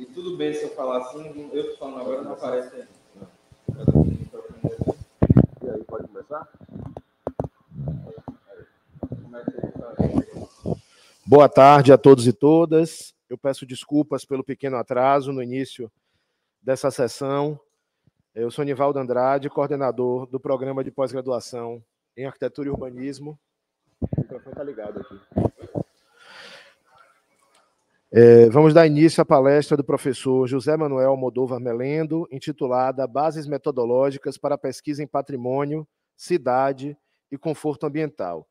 E tudo bem se eu falar assim, eu estou falando agora não aparece aí. E aí, pode começar? Boa tarde a todos e todas. Eu peço desculpas pelo pequeno atraso no início dessa sessão. Eu sou Nivaldo Andrade, coordenador do programa de pós-graduação em Arquitetura e Urbanismo. O microfone está ligado aqui. É, vamos dar início à palestra do professor José Manuel Moldova Melendo, intitulada Bases Metodológicas para a Pesquisa em Patrimônio, Cidade e Conforto Ambiental.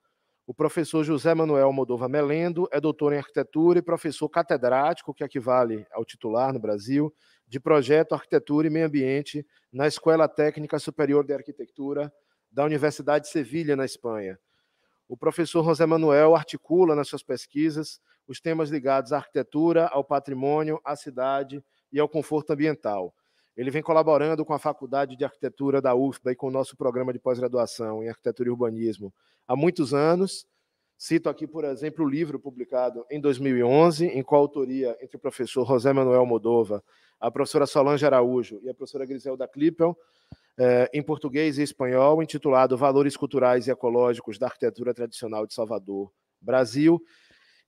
O professor José Manuel Moldova Melendo é doutor em arquitetura e professor catedrático, que equivale ao titular no Brasil, de projeto Arquitetura e Meio Ambiente na Escola Técnica Superior de Arquitetura da Universidade de Sevilha, na Espanha. O professor José Manuel articula nas suas pesquisas os temas ligados à arquitetura, ao patrimônio, à cidade e ao conforto ambiental. Ele vem colaborando com a Faculdade de Arquitetura da UFBA e com o nosso programa de pós-graduação em Arquitetura e Urbanismo há muitos anos. Cito aqui, por exemplo, o livro publicado em 2011, em coautoria entre o professor José Manuel Modova, a professora Solange Araújo e a professora Griselda Klippel, em português e espanhol, intitulado Valores Culturais e Ecológicos da Arquitetura Tradicional de Salvador, Brasil.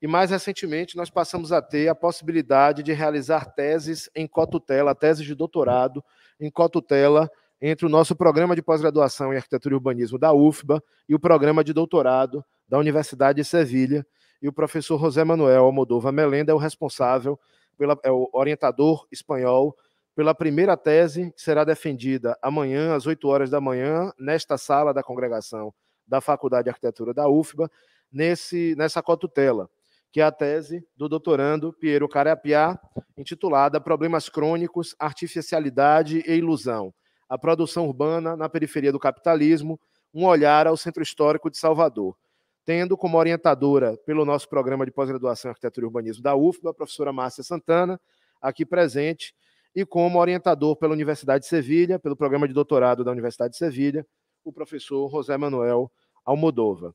E mais recentemente, nós passamos a ter a possibilidade de realizar teses em cotutela, teses de doutorado em cotutela, entre o nosso programa de pós-graduação em Arquitetura e Urbanismo da UFBA e o programa de doutorado da Universidade de Sevilha. E o professor José Manuel Almodova Melenda é o responsável, pela, é o orientador espanhol pela primeira tese que será defendida amanhã, às 8 horas da manhã, nesta sala da congregação da Faculdade de Arquitetura da UFBA, nesse, nessa cotutela, que é a tese do doutorando Piero Carapiá, intitulada Problemas Crônicos, Artificialidade e Ilusão, a produção urbana na periferia do capitalismo, um olhar ao centro histórico de Salvador, tendo como orientadora pelo nosso programa de pós-graduação em Arquitetura e Urbanismo da UFBA, a professora Márcia Santana, aqui presente, e como orientador pela Universidade de Sevilha, pelo programa de doutorado da Universidade de Sevilha, o professor José Manuel Almodova.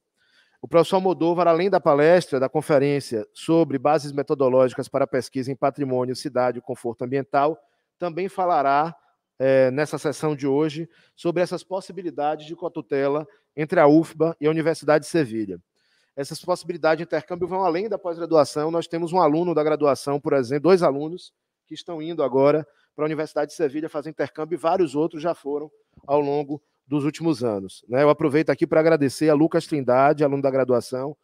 O professor Almodova, além da palestra da conferência sobre bases metodológicas para pesquisa em patrimônio, cidade e conforto ambiental, também falará é, nessa sessão de hoje sobre essas possibilidades de cotutela entre a UFBA e a Universidade de Sevilha. Essas possibilidades de intercâmbio vão além da pós-graduação. Nós temos um aluno da graduação, por exemplo, dois alunos que estão indo agora para a Universidade de Sevilha fazer intercâmbio e vários outros já foram ao longo dos últimos anos. Né? Eu aproveito aqui para agradecer a Lucas Trindade, aluno da graduação,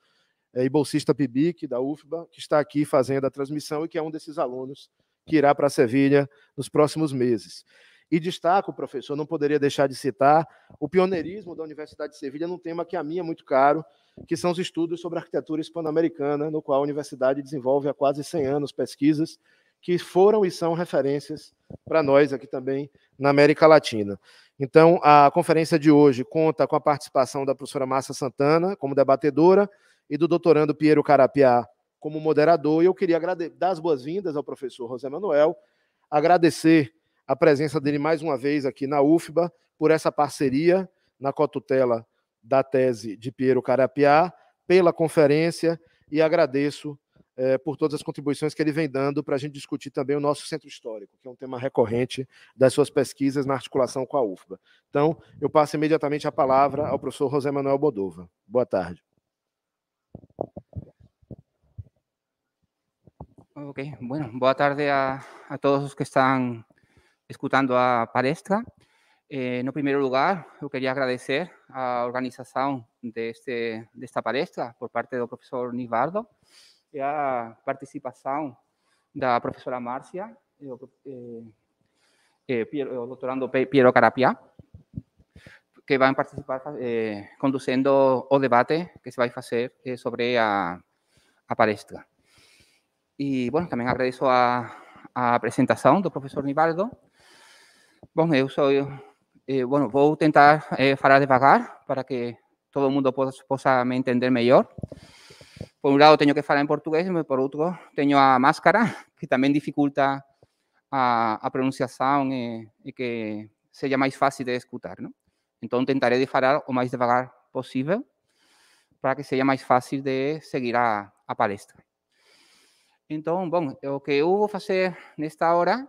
é, e bolsista PIBIC da UFBA, que está aqui fazendo a transmissão e que é um desses alunos que irá para Sevilha nos próximos meses. E destaco, professor, não poderia deixar de citar o pioneirismo da Universidade de Sevilha num tema que a mim é muito caro, que são os estudos sobre arquitetura hispano-americana, no qual a universidade desenvolve há quase 100 anos pesquisas que foram e são referências para nós aqui também na América Latina. Então, a conferência de hoje conta com a participação da professora Márcia Santana como debatedora e do doutorando Piero Carapiá como moderador. E eu queria dar as boas-vindas ao professor José Manuel, agradecer a presença dele mais uma vez aqui na UFBA por essa parceria na cotutela da tese de Piero Carapiá, pela conferência e agradeço é, por todas as contribuições que ele vem dando para a gente discutir também o nosso centro histórico, que é um tema recorrente das suas pesquisas na articulação com a UFBA. Então, eu passo imediatamente a palavra ao professor José Manuel Bodova. Boa tarde. Ok, bueno, boa tarde a, a todos os que estão escutando a palestra. Eh, no primeiro lugar, eu queria agradecer a organização deste, desta palestra por parte do professor Nivardo, e a participação da professora Márcia, e o, eh, o doutorando Piero Carapia, que vão participar eh, conduzindo o debate que se vai fazer eh, sobre a, a palestra. E, bueno, também agradeço a, a apresentação do professor Nivaldo. Bom, eu sou, eh, bueno, vou tentar eh, falar devagar para que todo mundo possa, possa me entender melhor. Por un lado tengo que hablar en portugués y por otro tengo a máscara, que también dificulta a, pronunciación y, que sea más fácil de escuchar. ¿no? Entonces intentaré de falar o más devagar posible para que sea más fácil de seguir a, a palestra. Então, bom, o que eu vou fazer nesta hora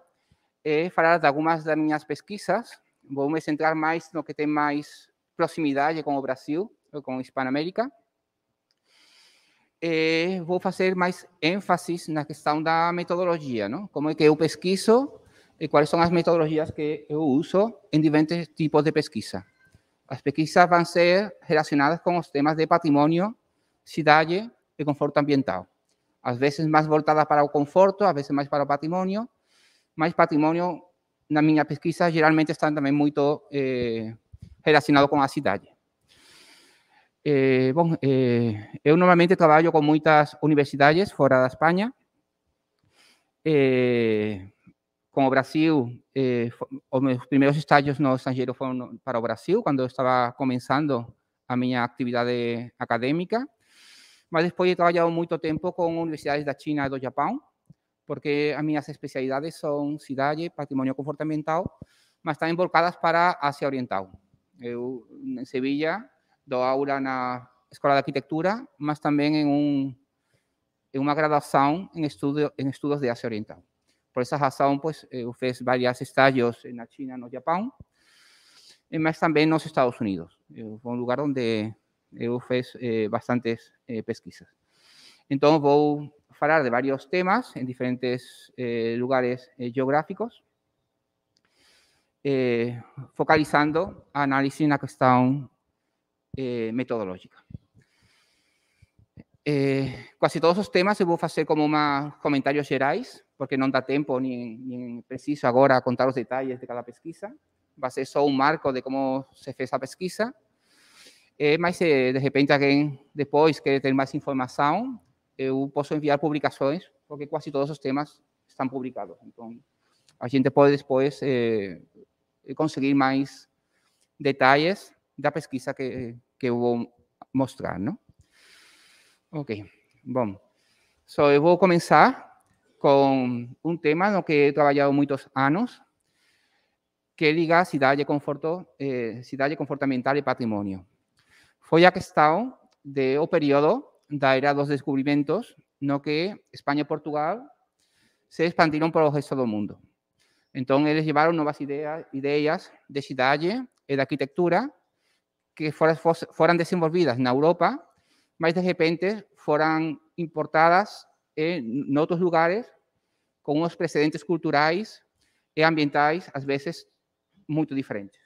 é falar de algumas das minhas pesquisas. Vou me centrar mais no que tem mais proximidade com o Brasil, ou com a Hispanoamérica. E vou fazer mais ênfase na questão da metodologia, não? Como é que eu pesquiso e quais são as metodologias que eu uso em diferentes tipos de pesquisa. As pesquisas vão ser relacionadas com os temas de patrimônio, cidade e conforto ambiental. Às vezes mais voltadas para o conforto, às vezes mais para o patrimônio, mas patrimônio, na minha pesquisa, geralmente está também muito eh, relacionado com a cidade. Eh, bom, eh, eu normalmente trabalho com muitas universidades fora da Espanha. Eh, com Brasil, eh, os meus primeiros estágios no estrangeiro foram para o Brasil, quando eu estava começando a minha atividade acadêmica. Mas depois he trabalhado muito tempo com universidades da China e do Japão, porque as minhas especialidades são cidade, patrimônio comportamental, mas também voltadas para a Ásia Oriental. Eu, em Sevilla, dou aula na Escola de Arquitetura, mas também em, um, em uma graduação em, estudo, em estudos de Ásia Oriental. Por essa razão, pues, eu fiz vários estágios na China, no Japão, mas também nos Estados Unidos. Foi um lugar onde eu fiz eh, bastantes eh, pesquisas. Então, vou falar de vários temas em diferentes eh, lugares geográficos, focalizando a análise na questão metodológica. quase todos os temas eu vou fazer como uma comentários gerais, porque não dá tempo nem, nem preciso agora contar os detalhes de cada pesquisa. Vai ser só um marco de como se fez a pesquisa é, mas se de repente alguém depois quer ter mais informação, eu posso enviar publicações, porque quase todos os temas estão publicados. Então, a gente pode depois conseguir mais detalhes da pesquisa que, que eu vou mostrar, não? Ok, bom. So, eu vou começar com um tema no que he trabalhado muitos anos, que liga cidade, conforto, eh, cidade comportamental e patrimônio. Foi a questão de o período da era dos descubrimentos no que Espanha e Portugal se expandiram para o resto do mundo. Então, eles levaram novas ideias, ideias de cidade e de arquitetura que foram, foram desenvolvidas na Europa, mas de repente foram importadas em outros lugares com uns precedentes culturais e ambientais, às vezes, muito diferentes.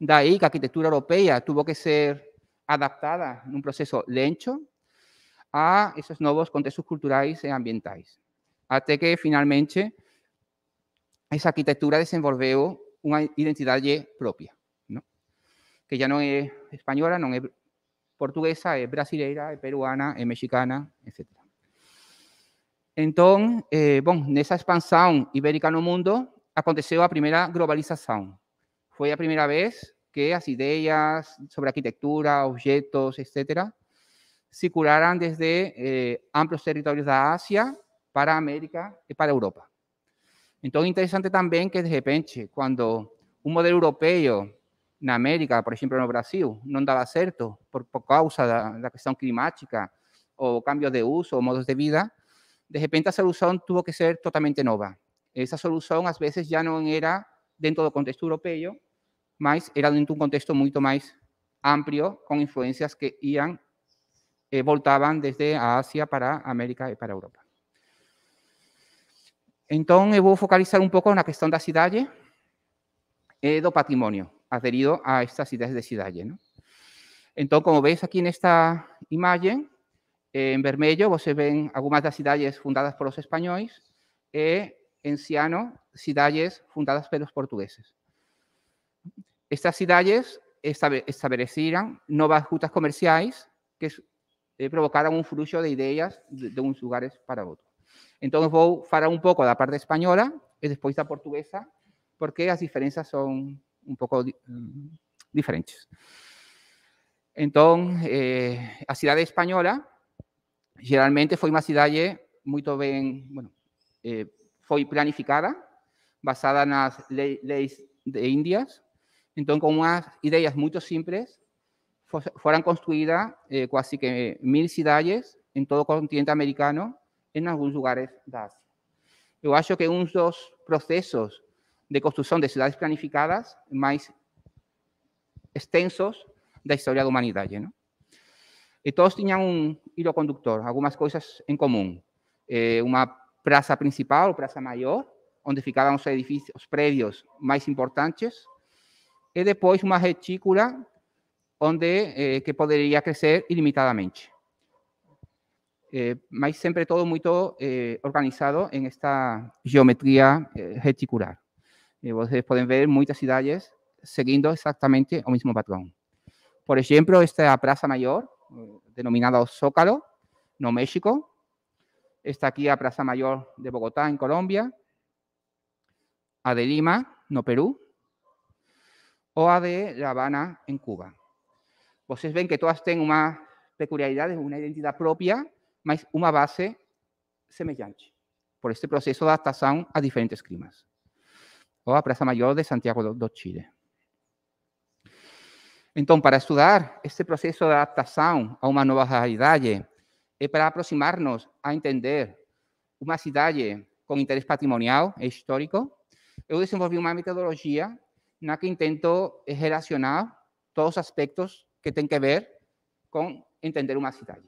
Daí que a arquitectura europeia tuvo que ser adaptada num processo lento a esses novos contextos culturais e ambientais. Até que, finalmente, essa arquitetura desenvolveu uma identidade própria, não? Que já não é espanhola, não é portuguesa, é brasileira, é peruana, é mexicana, etc. Então, eh, bom, nessa expansão ibérica no mundo, aconteceu a primeira globalização. Foi a primeira vez que as ideias sobre arquitectura, objetos, etc., circularam desde eh, amplos territórios da Ásia para América e para a Europa. Então, é interessante também que, de repente, quando um modelo europeu na América, por exemplo, no Brasil, não dava certo por, por causa da, da questão climática ou cambios de uso ou modos de vida, de repente a solução teve que ser totalmente nova. Essa solução, às vezes, já não era dentro do contexto europeu, mas era dentro de um contexto muito mais amplo, com influências que iam e voltavam desde a Ásia para América e para Europa. Então, eu vou focalizar um pouco na questão da cidade e do patrimônio aderido a estas ideias de cidade. Não? Então, como veis aqui nesta imagem, em vermelho você vê algumas das cidades fundadas por os espanhóis e em ciano, cidades fundadas pelos portugueses. Estas cidades estabeleceram novas rutas comerciais que eh, um fluxo de ideias de, de lugares para outros. Então, eu vou falar um pouco da parte espanhola e depois da portuguesa, porque as diferenças são um pouco mm, diferentes. Então, eh, a cidade espanhola geralmente foi uma cidade muito bem, bueno, eh, planificada, basada nas leis de Índias, então, com umas ideias muito simples, foram construídas eh, quase que mil cidades em todo o continente americano em alguns lugares da Ásia. Eu acho que um dos processos de construção de cidades planificadas mais extensos da história da humanidade. Não? E todos tinham um hilo condutor, algumas coisas em comum. Eh, uma praça principal, praça maior, onde ficavam os edifícios, os prédios mais importantes, e depois uma retícula onde eh, que poderia crescer ilimitadamente. Eh, mas sempre todo muito organizado em esta geometria reticular. E vocês podem ver muitas cidades seguindo exatamente o mesmo padrão. Por exemplo, esta é a Praça Maior, eh, denominada o Zócalo, no México. Está aqui a Praça Maior de Bogotá, em Colômbia. A de Lima, no Perú. Ou a de La Habana, em Cuba. Vocês veem que todas têm uma peculiaridade, uma identidade própria, mas uma base semelhante, por este processo de adaptação a diferentes climas. Ou a Praça Maior de Santiago do, Chile. Então, para estudar este processo de adaptação a uma nova realidade e para aproximar-nos a entender uma cidade com interesse patrimonial e histórico, eu desenvolvi uma metodologia na que intento relacionar todos os aspectos que têm que ver com entender uma cidade.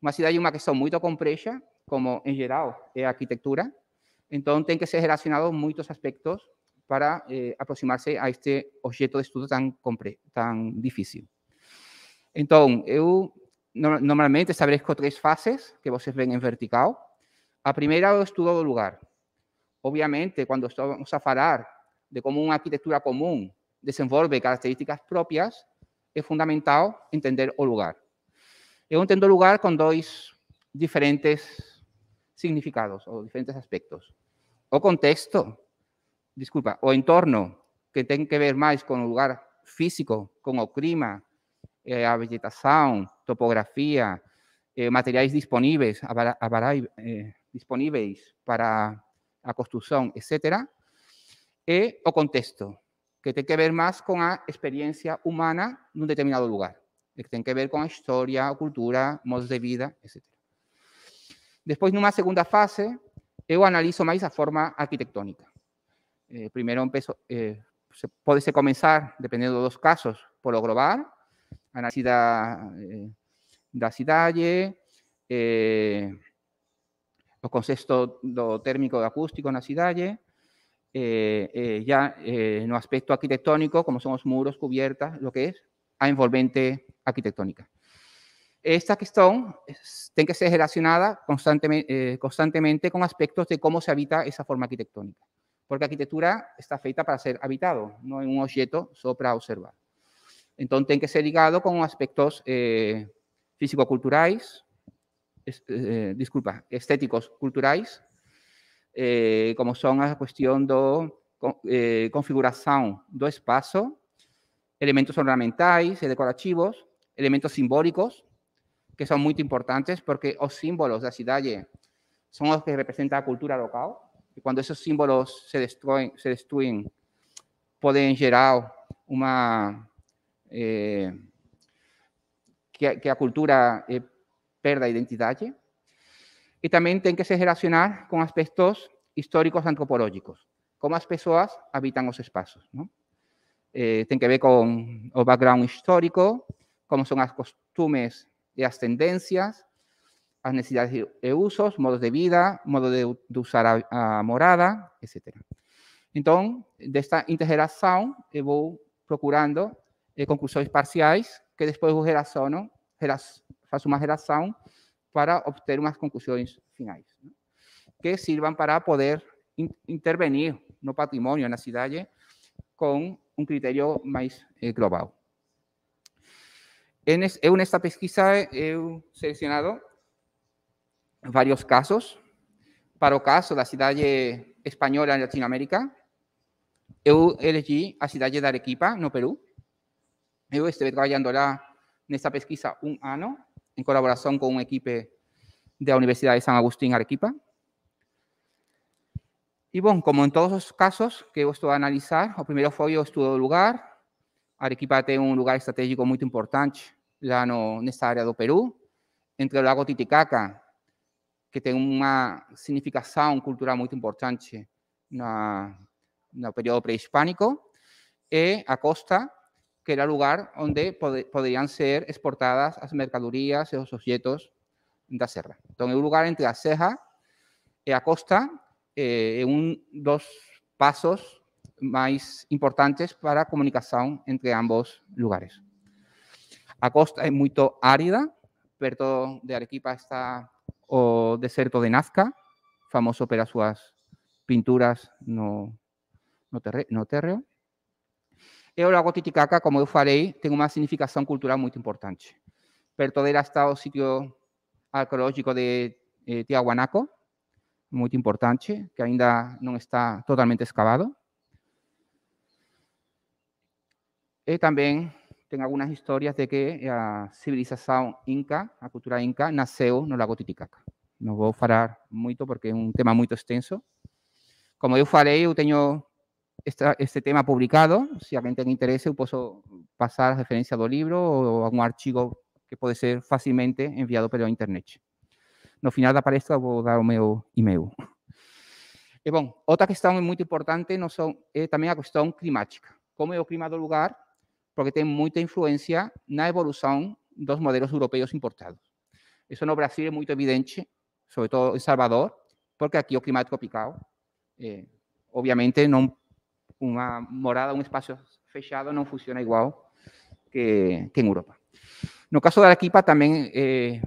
Uma cidade é uma questão muito complexa, como em geral é a arquitetura, então tem que ser relacionado muitos aspectos para eh, aproximar-se a este objeto de estudo tão, tão difícil. Então, eu no, normalmente estabeleço três fases que vocês veem em vertical. A primeira é o estudo do lugar. Obviamente, quando estamos a falar de como uma arquitetura comum desenvolve características próprias, é fundamental entender o lugar. Eu entendo o lugar com dois diferentes significados ou diferentes aspectos. O contexto, desculpa, o entorno, que tem que ver mais com o lugar físico, com o clima, eh, a vegetação, topografia, eh, eh, para a construção, etc. E o contexto, que tem que ver mais com a experiência humana num determinado lugar, que tem que ver com a história, a cultura, modos de vida, etc. Depois, numa segunda fase, eu analiso mais a forma arquitetônica. Eh, primeiro, empezo, eh, se começar, dependendo dos casos, por o global, análise da, eh, da cidade, eh, o conceito do térmico eh, eh, ya eh, no aspecto arquitectónico, como son os muros, cubiertas, lo que es a envolvente arquitectónica. Esta cuestión tiene que ser relacionada constantemente, eh, constantemente con aspectos de cómo se habita esa forma arquitectónica. Porque la arquitectura está feita para ser habitado, no en un objeto solo para observar. Entonces, tiene que ser ligado con aspectos eh, físico-culturales, eh, disculpa, estéticos culturales, eh, como son a cuestión de eh, configuración do elementos ornamentais e decorativos, elementos simbólicos, que son muy importantes porque los símbolos de la ciudad son los que representan la cultura local. Y cuando esos símbolos se destruyen, se destruyen pueden generar una... Eh, que, que, a cultura eh, perda identidad. Y también tienen que se relacionar con aspectos históricos antropológicos, cómo las personas habitan los espacios. ¿no? Eh, que ver con el background histórico, cómo son las costumbres y las tendencias, las necesidades de usos, modos de vida, modo de, de usar a, a, morada, etc. Então, desta integração, eu vou procurando eh, conclusões parciais que depois eu relaciono, faço uma relação para obter umas conclusões finais, né? que sirvam para poder in intervenir no patrimônio, na cidade, com um critério mais eh, global. En, eu, nesta pesquisa, eu selecionado vários casos. Para caso da cidade espanhola em Latinoamérica, eu elegi a cidade de Arequipa, no Peru. Eu estive trabalhando lá nessa pesquisa um ano, em colaboração com uma equipe da Universidade de San Agustín, Arequipa. E, bom, como em todos os casos que eu estou a analisar, o primeiro foi o estudo do lugar. Arequipa tem um lugar estratégico muito importante lá no, nessa área do Peru, entre o lago Titicaca que tem uma significação cultural muito importante na, no período pré-hispânico, e a costa, que era o lugar onde poderiam ser exportadas as mercadorias e os objetos da serra. Então, é o lugar entre a serra e a costa, é um dos passos mais importantes para a comunicação entre ambos lugares. A costa é muito árida, perto de Arequipa está o deserto de Nazca, famoso pelas suas pinturas no, no, terre, no térreo. E o Lago Titicaca, como eu falei, tem uma significação cultural muito importante. Perto dela está o sítio arqueológico de eh, Tiahuanaco, importante, que ainda não está totalmente escavado. E também tem algumas histórias de que a civilização inca, a cultura inca, nasceu no Lago Titicaca. Não vou falar muito porque é um tema muito extenso. Como eu falei, eu tenho esta, este tema publicado. Se alguém tem interesse, eu posso passar a referência do livro ou algum artigo que pode ser facilmente enviado pela internet. No final da palestra, vou dar o meu e-mail. E, bom, outra questão muito importante não são, é também a climática. Como é o clima do lugar? Porque tem muita influência na evolução dos modelos europeus importados. Isso no Brasil é muito evidente, sobre todo em Salvador, porque aqui o clima é tropical. Eh, obviamente, não, uma morada, um espaço fechado não funciona igual que, que em Europa. No caso da Arequipa, também eh,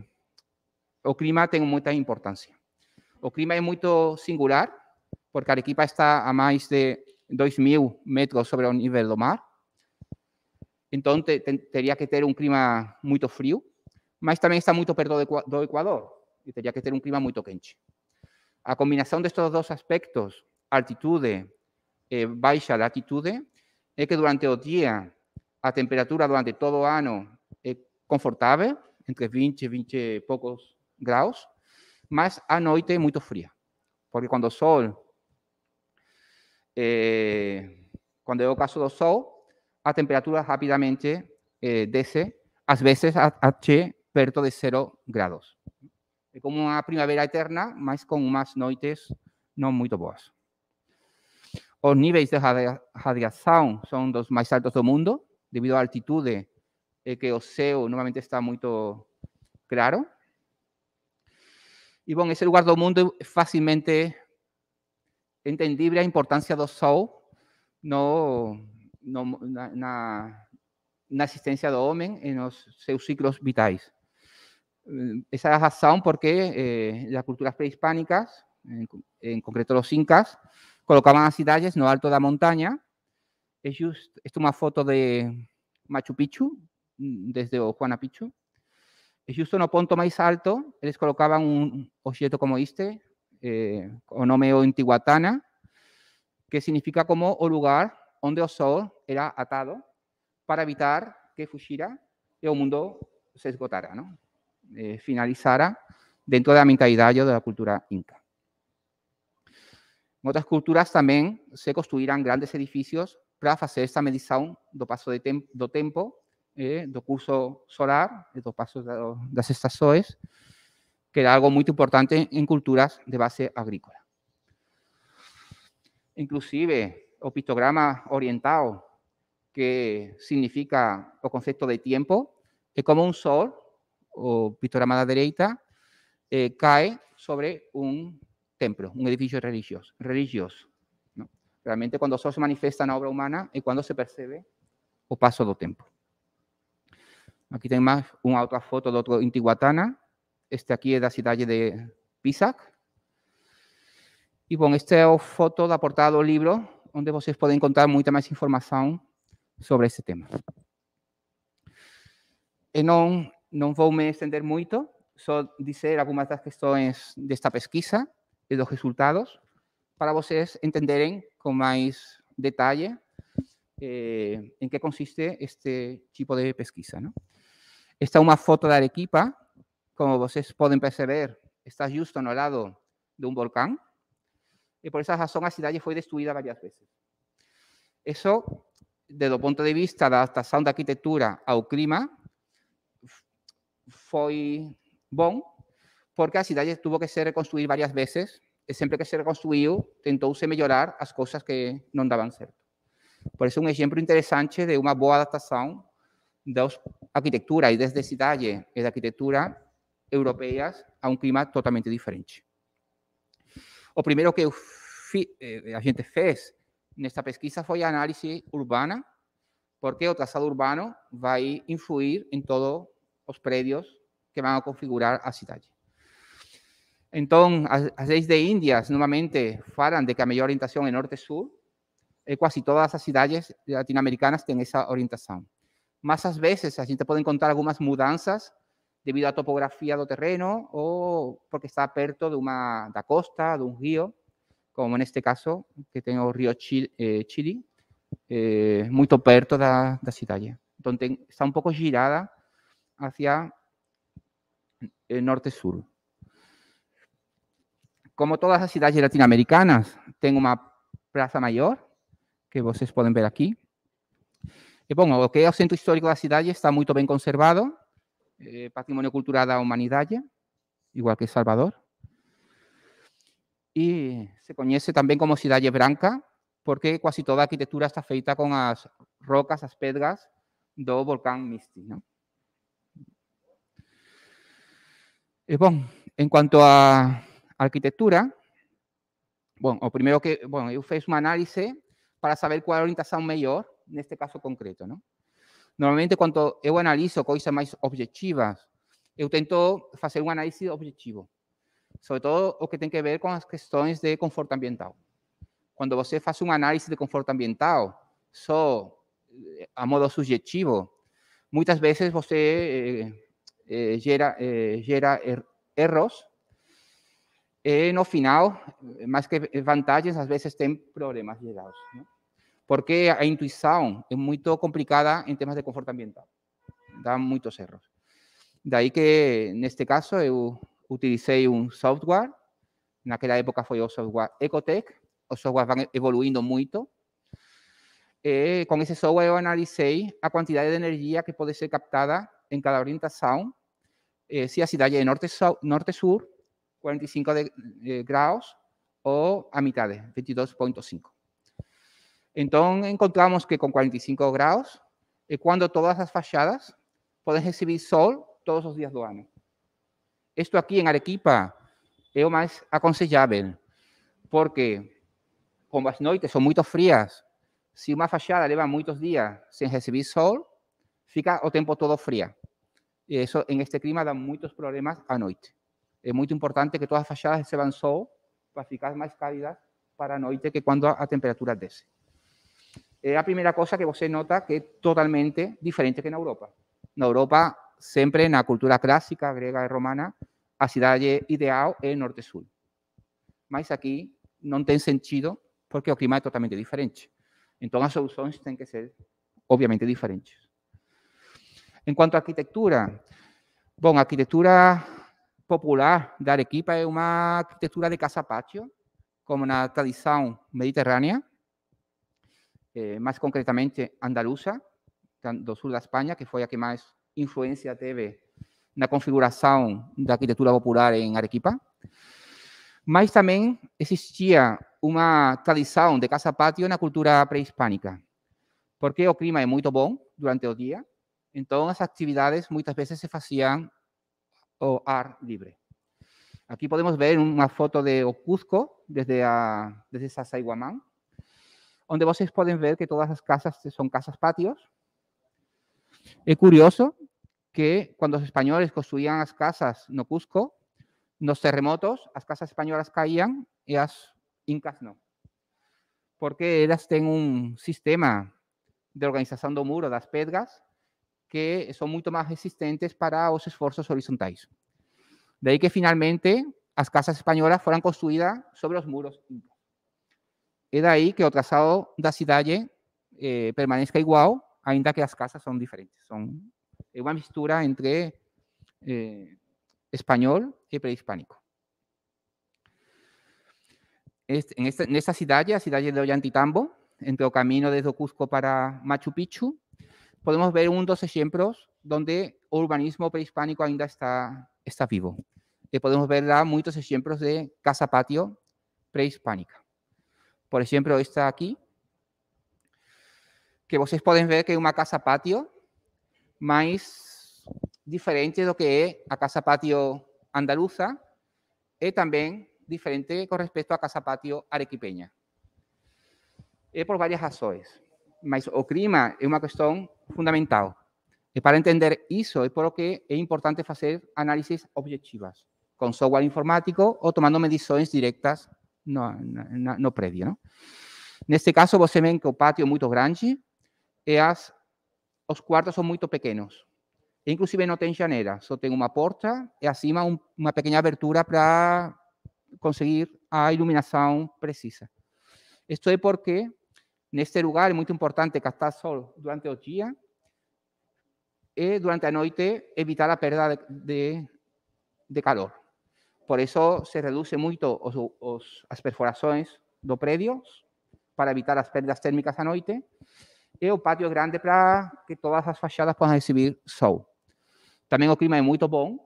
o clima tem muita importância. O clima é muito singular, porque Arequipa está a mais de 2 mil metros sobre o nível do mar. Então, te, te, teria que ter um clima muito frio, mas também está muito perto do, do Equador e teria que ter um clima muito quente. A combinação destes dois aspectos, altitude e baixa latitude, é que durante o dia a temperatura durante todo o ano é confortável, entre 20 e 20 e poucos graus, mas a noite é muito fria, porque quando o sol, eh, quando é o caso do sol, a temperatura rapidamente eh, desce, às vezes até perto de zero graus. É como uma primavera eterna, mas com umas noites não muito boas. Os níveis de radiação são dos mais altos do mundo, devido à altitude e que o céu normalmente está muito claro. E, bom, esse lugar do mundo é facilmente entendível a importância do sol no, no, na, na existência do homem nos seus ciclos vitais. Esa es la razón por qué eh, las culturas prehispánicas, en, en, concreto los incas, colocaban as cidades no alto da montaña. É just, esta é uma foto de Machu Picchu, desde o Juana Picchu. E justo no ponto máis alto, eles colocaban un objeto como este, eh, o nome Intihuatana, que significa como o lugar onde o sol era atado para evitar que fuxira e o mundo se esgotara, ¿no? eh, finalizara dentro da mentalidade da cultura inca. Em outras culturas também se construíram grandes edifícios para fazer esta medição do passo de tem do tempo, eh, do curso solar, e do passo da, das estações, que era algo muito importante em culturas de base agrícola. Inclusive, o pictograma oriental, que significa o conceito de tempo, é como um sol o pictograma da direita, eh, cae sobre un templo, un edificio religioso. religioso ¿no? Realmente, quando o sol se manifesta na obra humana é quando se percebe o paso do tempo. Aqui tem mais uma outra foto do outro Intihuatana. Este aqui é da cidade de Pisac. E, bom, esta é a foto da portada do livro, onde vocês podem encontrar muita mais informação sobre esse tema. E não não vou me estender muito, só dizer algumas das questões desta pesquisa e dos resultados, para vocês entenderem com mais detalhe eh, em que consiste este tipo de pesquisa. Não? Esta é uma foto da Arequipa, como vocês podem perceber, está justo no lado de um vulcão, e por essa razão a cidade foi destruída várias vezes. Isso, desde o ponto de vista da adaptação da arquitetura ao clima, foi bom, porque a cidade tuvo que ser reconstruída varias veces e sempre que se reconstruiu tentou-se melhorar as coisas que não davam certo. Por isso, um exemplo interessante de uma boa adaptação da arquitetura e desde cidade e da arquitetura europeias a um clima totalmente diferente. O primeiro que fi, eh, a gente fez nesta pesquisa foi a análise urbana, porque o traçado urbano vai influir em todos os prédios que vão configurar a cidade. Então, as, as leis de Índias normalmente falam de que a melhor orientação é norte-sul, e quase todas as cidades latino-americanas têm essa orientação. Mas, às vezes, a gente pode encontrar algumas mudanças devido à topografia do terreno ou porque está perto de uma, da costa, de um rio, como neste caso, que tem o rio Chili, eh, Chili eh, muito perto da, da cidade. Então, tem, está um pouco girada hacia el norte-sur. Como todas as cidades latino-americanas, tem uma praça maior, que vocês podem ver aqui. E, bom, o que é o centro histórico da cidade está muito bem conservado, eh, patrimônio cultural da humanidade, igual que Salvador. E se conhece também como cidade branca, porque quase toda a arquitetura está feita com as rocas, as pedras do volcão Misti. Não? E, bom, em quanto à arquitetura, bom, o primeiro que, bom, eu fiz uma análise para saber qual é a orientação melhor neste caso concreto, não? Normalmente, quando eu analiso coisas mais objetivas, eu tento fazer um análise objetivo, sobretudo o que tem a ver com as questões de conforto ambiental. Quando você faz uma análise de conforto ambiental só a modo subjetivo, muitas vezes você eh, eh, gera er, erros e no final, mais que vantagens, às vezes tem problemas gerados. Não? Porque a intuição é muito complicada em temas de conforto ambiental. Dá muitos erros. Daí que, neste caso, eu utilizei um software. Naquela época foi o software Ecotech. Os softwares vão evoluindo muito. E com esse software eu analisei a quantidade de energia que pode ser captada em cada orientação. se a cidade norte-sul, norte 45 de, ou a metade, 22.5. Então, encontramos que com 45 graus é quando todas as fachadas podem receber sol todos os dias do ano. Isto aqui em Arequipa é o mais aconselhável, porque como as noites são muito frias, se uma fachada leva muitos dias sem receber sol, fica o tempo todo fria. E isso, em este clima, dá muitos problemas à noite. É muito importante que todas as fachadas recebam sol para ficar mais cálidas para a noite que quando a temperatura desce. É a primeira coisa que você nota que é totalmente diferente que na Europa. Na Europa, sempre na cultura clássica, grega e romana, a cidade ideal é norte-sul. Mas aqui não tem sentido porque o clima é totalmente diferente. Então, as soluções têm que ser, obviamente, diferentes. Em quanto à arquitetura, bom, a arquitetura popular da Arequipa é uma arquitetura de casa-pátio, como na tradição mediterrânea, eh, mais concretamente andaluza, do sul da Espanha, que foi a que mais influência teve na configuração da arquitetura popular em Arequipa. Mas também existia uma tradição de casa-pátio na cultura pré-hispânica, porque o clima é muito bom durante o dia, então as atividades muitas vezes se faziam ao ar livre. Aqui podemos ver uma foto de Cusco, desde, a, desde Sasaiguamán, onde vocês podem ver que todas as casas são casas pátios. É curioso que quando os espanhóis construíam as casas no Cusco, nos terremotos, as casas espanholas caíam e as incas não. Porque elas têm um sistema de organização do muro das pedras que são muito mais resistentes para os esforços horizontais. Daí que, finalmente, as casas espanholas foram construídas sobre os muros. É daí que o traçado da cidade eh, permanezca igual, ainda que as casas são diferentes. São, é uma mistura entre eh, espanhol e. Este, en esta, nesta cidade, a cidade de Ollantaytambo, entre o caminho desde Cusco para Machu Picchu, podemos ver um dos exemplos onde o urbanismo pré-hispânico ainda está, está vivo. e podemos ver lá muitos exemplos de casa-patio pré-hispânica. Por exemplo, esta aqui, que vocês podem ver que é uma casa-patio mais diferente do que é a casa-patio andaluza e também diferente com respeito à casa-patio arequipeña. É por várias razões, mas o clima é uma questão fundamental. E para entender isso, é por que é importante fazer análises objetivas, com software informático ou tomando medições diretas no, no, no. Não? Neste caso, você vê que o pátio é muito grande e as, os quartos são muito pequenos. Inclusive não tem janela, só tem uma porta e acima um, uma pequena abertura para conseguir a iluminação precisa. Isto é porque neste lugar é muito importante captar sol durante o dia e durante a noite evitar a perda de, de, de calor. Por isso se reduce os, as perforações do prédio para evitar as perdas térmicas à noite e o pátio grande para que todas as fachadas possam receber sol. Também o clima é muito bom,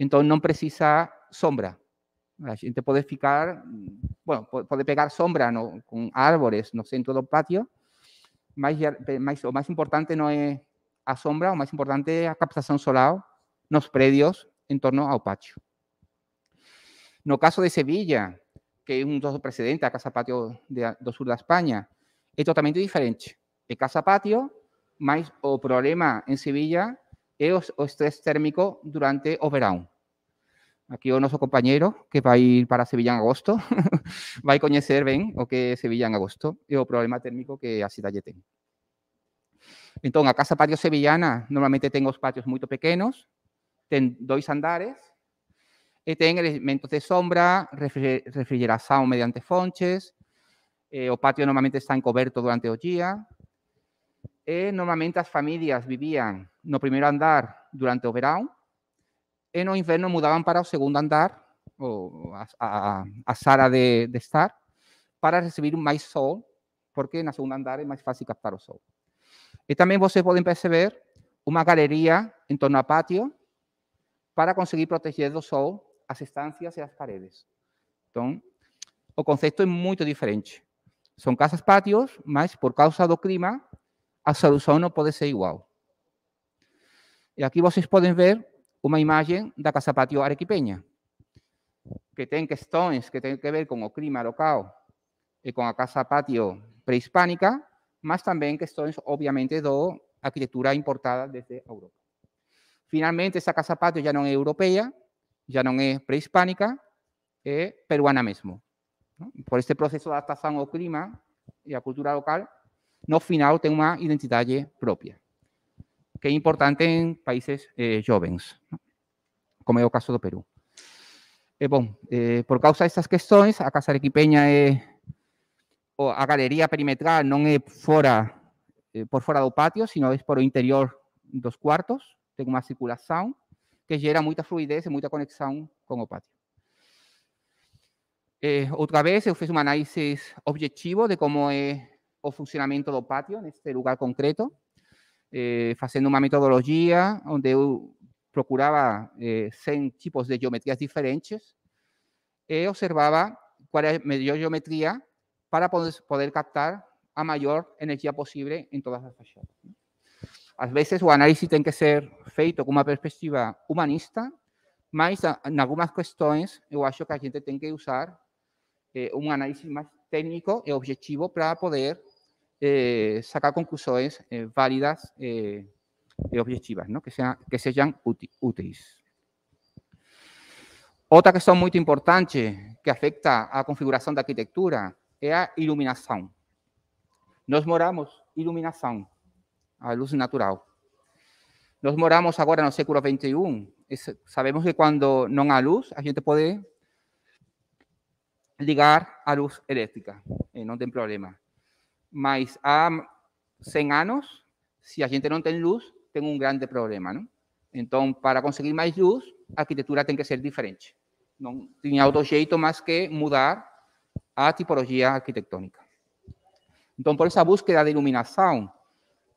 então não precisa sombra. A gente pode ficar, bueno, pegar sombra no, com árvores no centro do pátio, mas, mas o mais importante não é a sombra, o mais importante é a captação solar nos prédios em torno ao pátio. No caso de Sevilla, que é un dos precedentes a Casa Patio de, do sur da España, é totalmente diferente. E Casa Patio, máis o problema en Sevilla é o, o estrés térmico durante o verão. Aquí o noso compañero que vai para Sevilla en agosto vai coñecer ben o que é Sevilla en agosto e o problema térmico que a cidade ten. Entón, a Casa Patio Sevillana normalmente ten os patios muito pequenos, ten dois andares, e tem elementos de sombra, refrigeração mediante fontes, eh, o pátio normalmente está encoberto durante o dia e normalmente as famílias vivían no primeiro andar durante o verão e no inverno mudavam para o segundo andar, ou a, a, a sala de, de estar, para receber mais sol, porque na segunda andar é mais fácil captar o sol. E também vocês podem perceber uma galeria em torno ao pátio para conseguir proteger do sol as estâncias e as paredes. Então, o conceito é muito diferente. São casas pátios, mas por causa do clima, a solução não pode ser igual. E aqui vocês podem ver uma imagem da Casa Pátio Arequipeña, que tem questões que têm que ver com o clima local e com a Casa Pátio pré-hispânica, mas também questões, obviamente, da arquitetura importada desde Europa. Finalmente, essa Casa Pátio já não é europeia, já não é pré-hispânica, é peruana mesmo. Por este processo de adaptação ao clima e à cultura local, no final tem uma identidade própria, que é importante em países eh, como é o caso do Peru. E, eh, por causa dessas questões, a Casa Arequipeña é a galería perimetral non é fora eh, por fora do patio, sino é por o interior dos cuartos, ten unha circulación que gera moita fluidez e moita conexão con o patio. Eh, vez, eu fiz un análisis objetivo de como é o funcionamento do patio neste lugar concreto, eh, facendo unha metodologia onde eu eh, 100 tipos de geometrías diferentes e observaba qual é a melhor geometría para poder, poder captar a maior energia possível em todas as fachadas. Às vezes o análise tem que ser feito com uma perspectiva humanista, mas em algumas questões eu acho que a gente tem que usar eh, um análise mais técnico e objetivo para poder eh, sacar conclusões eh, válidas e objetivas, ¿no? que, que sejam úteis. Outra questão muito importante que afeta a configuração da arquitetura é a iluminação. Nós moramos iluminação, a luz natural. Nós moramos agora no século XXI. Sabemos que quando não há luz, a gente pode ligar a luz elétrica, não tem problema. Mas há 100 anos, se a gente não tem luz, tem um grande problema, não? Então, para conseguir mais luz, a arquitetura tem que ser diferente. Não tinha outro jeito mais que mudar a tipologia arquitetônica. Então, por essa búsqueda de iluminação,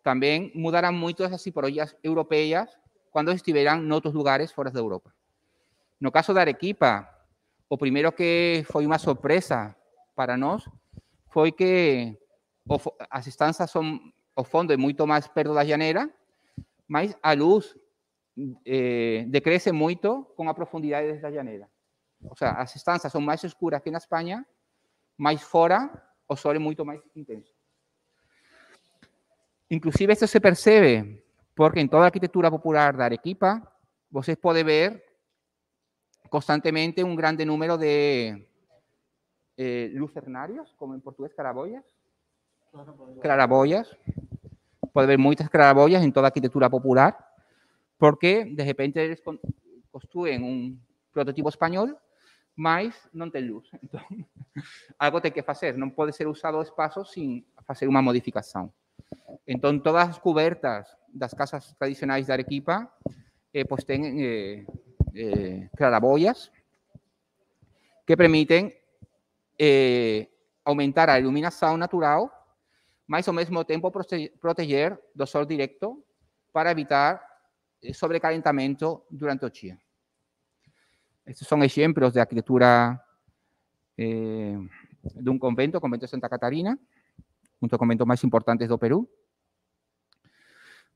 também mudarão muito as tipologias europeias quando em outros lugares fora da Europa. No caso da Arequipa, o primeiro que foi uma surpresa para nós foi que o, as estanças são, o fundo é muito mais perto da janela, mas a luz eh, decresce muito com a profundidade da janela. Ou seja, as estanças são mais escuras que na Espanha, mas fora o sol é muito mais intenso. Inclusive, isso se percebe porque em toda a arquitetura popular da Arequipa, vocês podem ver constantemente un grande número de eh, lucernarios, como en portugués, claraboyas. Claraboyas. Puede haber muchas claraboyas en toda arquitectura popular, porque de repente construyen un prototipo español, mas non ten luz. Entón, algo ten que facer, non pode ser usado o espazo sin facer unha modificación. Entón, todas as cubertas das casas tradicionais da Arequipa eh, pois ten eh, eh, claraboyas que permiten eh, aumentar a iluminação natural, mas ao mesmo tempo proteger do sol direto para evitar eh, sobrecalentamento durante o dia. Estes são exemplos de arquitetura eh, de um convento, convento de Santa Catarina, um dos conventos mais importantes do Peru.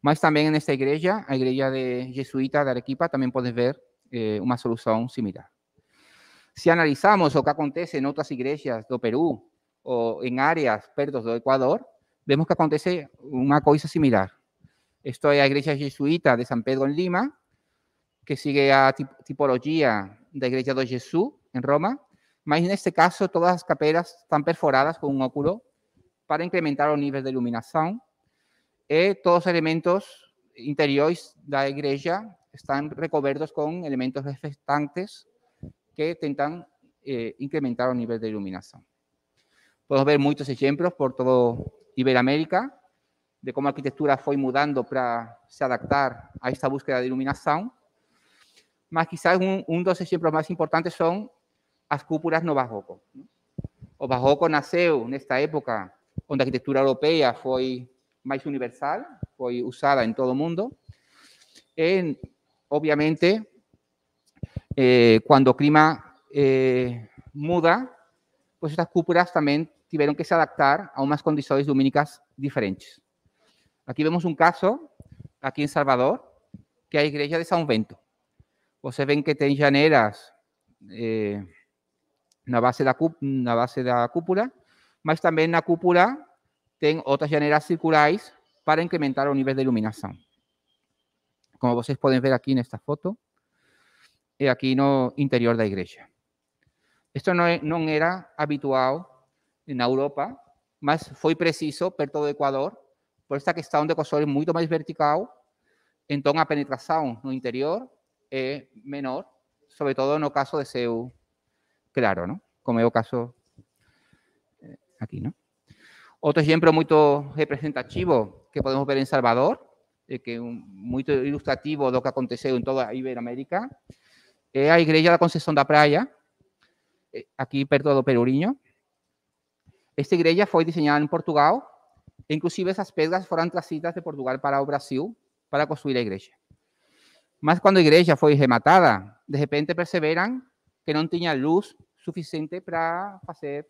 Mas também nesta igreja, a igreja de jesuíta de Arequipa, também pode ver eh, uma solução similar. Se analisamos o que acontece em outras igrejas do Peru ou em áreas perto do Equador, vemos que acontece uma coisa similar. Isto é a igreja jesuíta de São Pedro em Lima, que sigue a tipologia da igreja do Jesus em Roma, mas neste caso todas as capelas estão perforadas com um óculo para incrementar o nível de iluminação e todos os elementos interiores da igreja están recobertos con elementos reflectantes que tentan eh, incrementar o nivel de iluminación. Podemos ver muchos ejemplos por todo Iberoamérica de cómo a arquitectura foi mudando para se adaptar a esta búsqueda de iluminación. Mas quizás un, un dos exemplos máis importantes son as cúpulas no barroco. O barroco nasceu nesta época onde a arquitectura europeia foi máis universal, foi usada en todo o mundo, e obviamente, eh, cuando el clima eh, muda, pues estas cúpulas también tuvieron que se adaptar a unas condiciones lumínicas diferentes. Aquí vemos un caso, aquí en Salvador, que hay iglesia de São Vento. Ustedes ven que tiene llaneras eh, la base da, la base la cúpula, mas también la cúpula tiene otras llaneras circulares para incrementar el nivel de iluminación como vocês podem ver aqui nesta foto, e aqui no interior da igreja. Isto não, era habitual na Europa, mas foi preciso perto do Equador, por esta questão de o sol é muito mais vertical, então a penetração no interior é menor, sobretudo no caso de seu claro, não? como é o caso eh, aqui. Não? Outro exemplo muito representativo que podemos ver em Salvador eh, que é muito ilustrativo do que aconteceu em toda a Iberoamérica, é a Igreja da Conceição da Praia, eh, aqui perto do Pelourinho. Esta igreja foi desenhada em Portugal, e inclusive essas pedras foram trazidas de Portugal para o Brasil para construir a igreja. Mas quando a igreja foi rematada, de repente perceberam que não tinha luz suficiente para fazer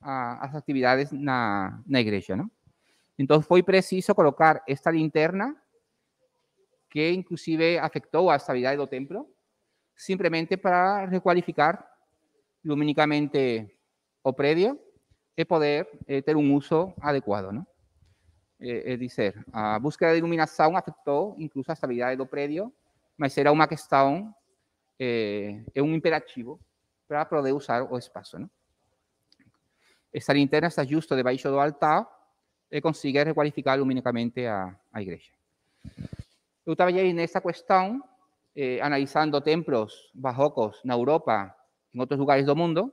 a, as atividades na, na igreja, não? Então foi preciso colocar esta linterna que inclusive afectou a estabilidade do templo, simplesmente para requalificar lumínicamente o prédio e poder eh, ter um uso adequado. Não? É, é dizer, a búsqueda de iluminação afetou incluso a estabilidade do prédio, mas era uma questão, é, é imperativo para poder usar o espaço. Não? Esta linterna justo debaixo do altar e consegue requalificar lumínicamente a, a igreja. Eu trabalhei nessa questão, eh, analisando templos barrocos na Europa, em outros lugares do mundo.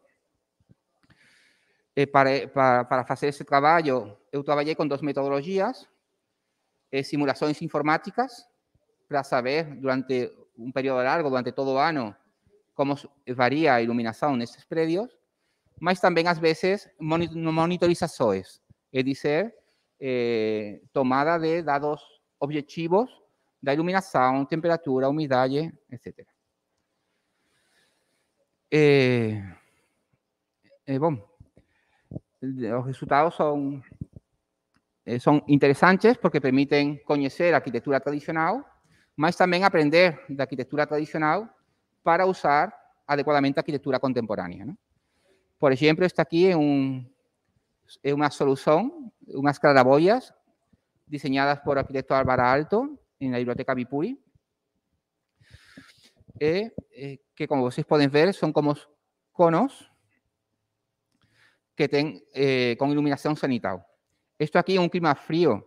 E para, para, para fazer esse trabalho, eu trabalhei com duas metodologias, eh, informáticas, para saber durante um período largo, durante todo o ano, como varia a iluminação nesses prédios, mas também, às vezes, monitorizações, é dizer, eh, tomada de dados objetivos da iluminação, temperatura, umidade, etc. Eh, eh, bom, os resultados son, eh, son interesantes porque permiten coñecer a arquitectura tradicional, mas tamén aprender da arquitectura tradicional para usar adecuadamente a arquitectura contemporánea. ¿no? Por exemplo, está aquí é, un, é unha solución, unhas claraboias diseñadas por o arquitecto Álvaro Alto en la Biblioteca Vipuri, e, eh, que, como vocês podem ver, son como conos que ten eh, con iluminación cenital. Isto aquí é un clima frío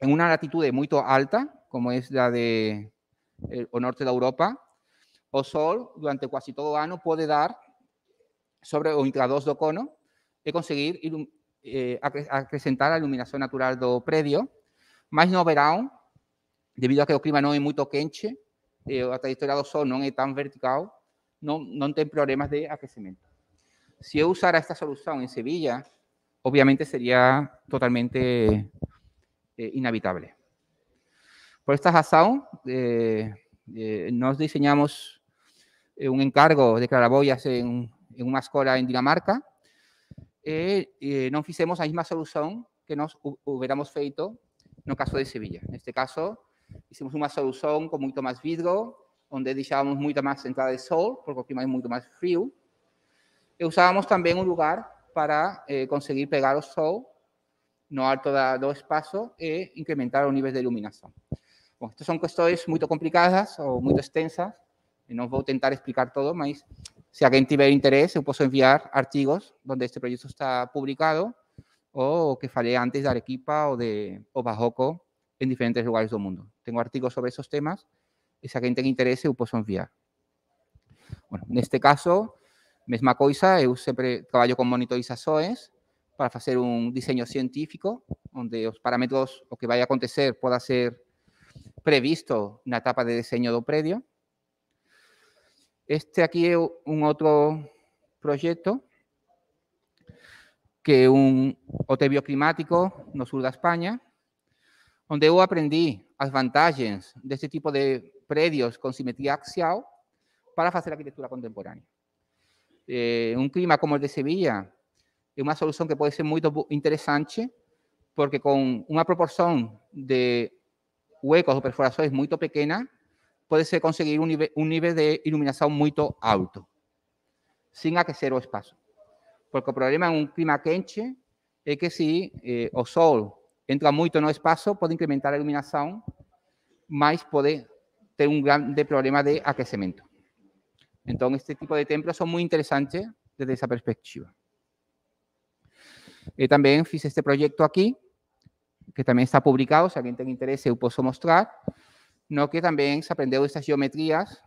en unha latitude moito alta, como é a de eh, o norte da Europa, o sol durante quase todo o ano pode dar sobre o intradós do cono e conseguir ilum, eh, acrescentar a iluminación natural do predio, mas no verão, debido a que o clima non é moito quente, e a trayectoria do sol non é tan vertical, non, non problemas de aquecimento. Se eu usara esta solución en Sevilla, obviamente sería totalmente eh, inhabitable. Por esta razón, eh, eh, nos diseñamos eh, un encargo de claraboyas en, en unha escola en Dinamarca e eh, non fixemos a mesma solución que nos hubiéramos feito no caso de Sevilla. Neste caso, hicimos unha solución con moito máis vidro, onde deixábamos moita máis entrada de sol, porque o clima é moito máis frío, e usábamos tamén un lugar para eh, conseguir pegar o sol no alto da, do espaço e incrementar o nivel de iluminación. Bom, estas son cuestións moito complicadas ou moito extensas, e non vou tentar explicar todo, mas se alguén tiver interés, eu posso enviar artigos onde este proxecto está publicado o que falei antes da Arequipa ou de o Bajoco en diferentes lugares do mundo. Tengo artigos sobre esos temas e se alguén ten interese, eu posso enviar. Bueno, neste caso, Mesma coisa, eu sempre traballo con monitorizações para facer un diseño científico, onde os parámetros, o que vai acontecer, poda ser previsto na etapa de diseño do predio. Este aquí é un outro proxecto que un hotel bioclimático no sur da España, onde eu aprendi as vantagens deste tipo de predios con simetría axial para facer arquitectura contemporánea. Eh, un clima como el de Sevilla é unha solución que pode ser moito interesante porque con unha proporción de huecos ou perforações moito pequena pode ser conseguir un nivel, un nivel de iluminación moito alto sin aquecer o espaço. Porque o problema en un clima quente é que se eh, sol entra moito no espaço, pode incrementar a iluminación, mas pode ter un grande problema de aquecimento. Entonces, este tipo de templos son muy interesantes desde esa perspectiva. Y también hice este proyecto aquí, que también está publicado, si alguien tiene interés, yo puedo mostrar, no que también se aprendeu estas geometrías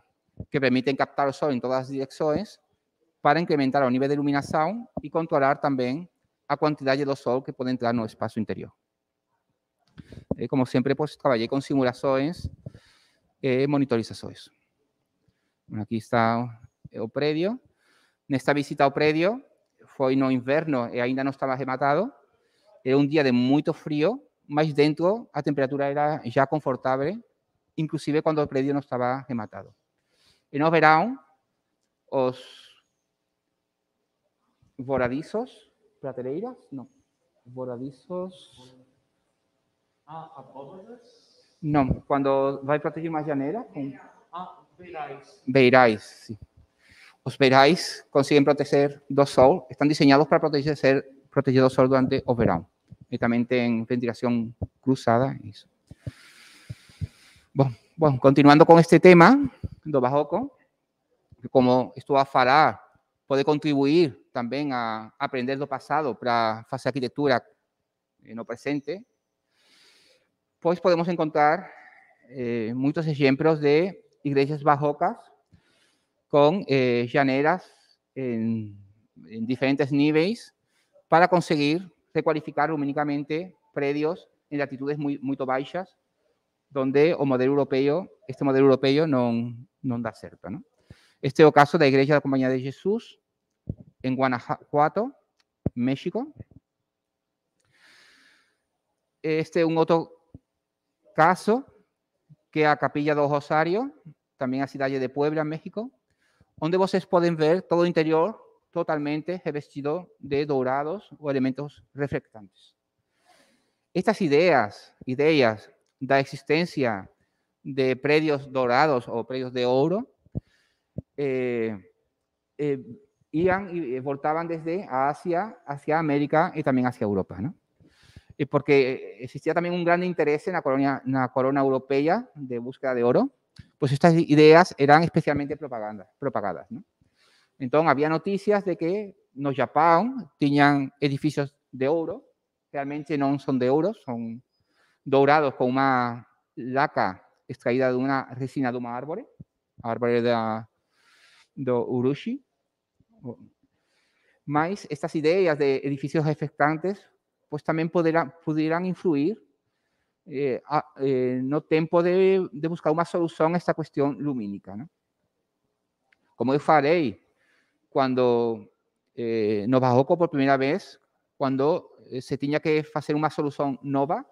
que permiten captar el sol en todas las direcciones para incrementar el nivel de iluminación y controlar también a cantidad de sol que puede entrar en el espacio interior. Eh, como siempre, pues, trabajé con simulaciones e monitorizaciones. Aquí está o predio. Nesta visita ao predio, foi no inverno e ainda não estava rematado. Era um dia de muito frio, mas dentro a temperatura era já confortável, inclusive quando o predio não estava rematado. E no verão, os voradizos, prateleiras, não, voradizos... Ah, abóbadas? Não, quando vai proteger uma janela... Com... Ah, Beirais. Beirais, sí. Os beirais consiguen proteger do sol, están diseñados para proteger, proteger do sol durante o verão. E tamén ten ventilación cruzada. Isso. Bom, bom, continuando con este tema do que como estou a falar, pode contribuir tamén a aprender do pasado para fazer arquitectura no presente, pois podemos encontrar eh, muitos exemplos de iglesias barrocas con eh, llaneras en, en, diferentes niveles para conseguir recualificar lumínicamente predios en latitudes muy, muy baixas, donde o modelo europeo, este modelo europeo non, non dá certo. ¿no? Este é o caso da Igreja da Compañía de Jesús en Guanajuato, México. Este é un outro caso que a Capilla do Rosario, tamén a cidade de Puebla, México, onde vocês podem ver todo o interior totalmente revestido de dourados ou elementos reflectantes. Estas ideas, ideias da existência de prédios dourados ou prédios de ouro, eh, eh, iban y voltaban desde Asia hacia América y también hacia Europa, ¿no? Y porque existía también un gran interés en la, colonia, en la corona europea de búsqueda de oro, pues estas ideas eran especialmente propaganda, propagadas, ¿no? Entonces, había noticias de que no Japón tenían edificios de oro, realmente no son de oro, son dourados con una laca extraída de una resina de un árbol, árbol de, de Urushi. Mas estas ideas de edificios efectantes, pues también pudieran, pudieran influir eh, a, eh, no tempo de, de, buscar uma solução a esta questão lumínica. Né? Como eu falei, quando eh, no por primeira vez, quando se tinha que fazer uma solução nova,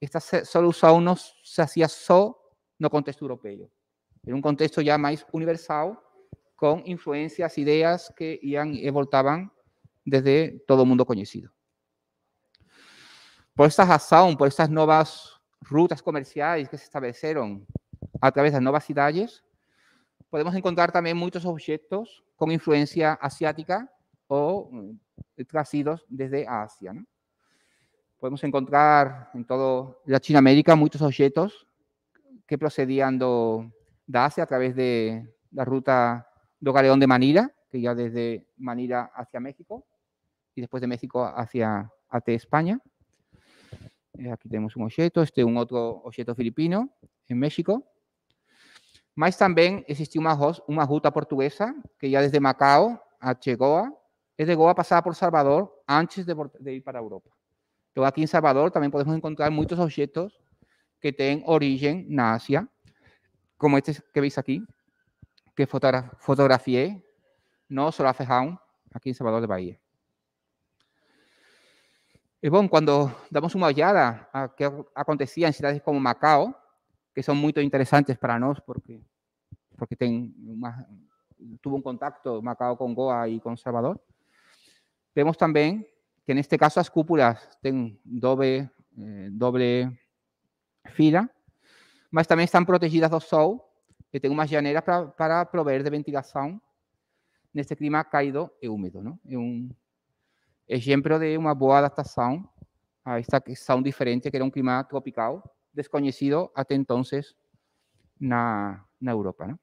esta solução não se hacía só no contexto europeu. Era um contexto já mais universal, com influências, ideias que iam e voltavam desde todo o mundo conhecido. Por esta razão, por estas novas rutas comerciais que se estabeleceram a través das novas cidades, podemos encontrar também muitos objetos com influência asiática ou trazidos desde a Ásia. ¿no? Podemos encontrar em toda Latinoamérica muitos objetos que procedían da Asia a través de la ruta do Galeón de Manila, que ya desde Manila hacia México y después de México hacia, hacia España. Eh, aquí tenemos un objeto, este es un otro objeto filipino en México. Mas también existió una, una ruta portuguesa que ya desde Macao a Goa, es de Goa pasada por Salvador antes de, de ir para Europa. Luego aquí en Salvador también podemos encontrar muchos objetos que tienen origen en Asia, como este que veis aquí, que fotogra fotografié, no solo a Fejão, aquí en Salvador de Bahía. Y bueno, cuando damos una ollada a qué acontecía en ciudades como Macao, que son muy interesantes para nosotros porque, porque ten una, tuvo un contacto Macao con Goa y con Salvador, vemos también que en este caso las cúpulas tienen doble, eh, doble fila, mas también están protegidas do sol e tem umas janelas para, para prover de ventilação nesse clima cálido e úmido. Não? É um exemplo de uma boa adaptação a esta questão diferente, que era um clima tropical, desconhecido até então na, na Europa. Não?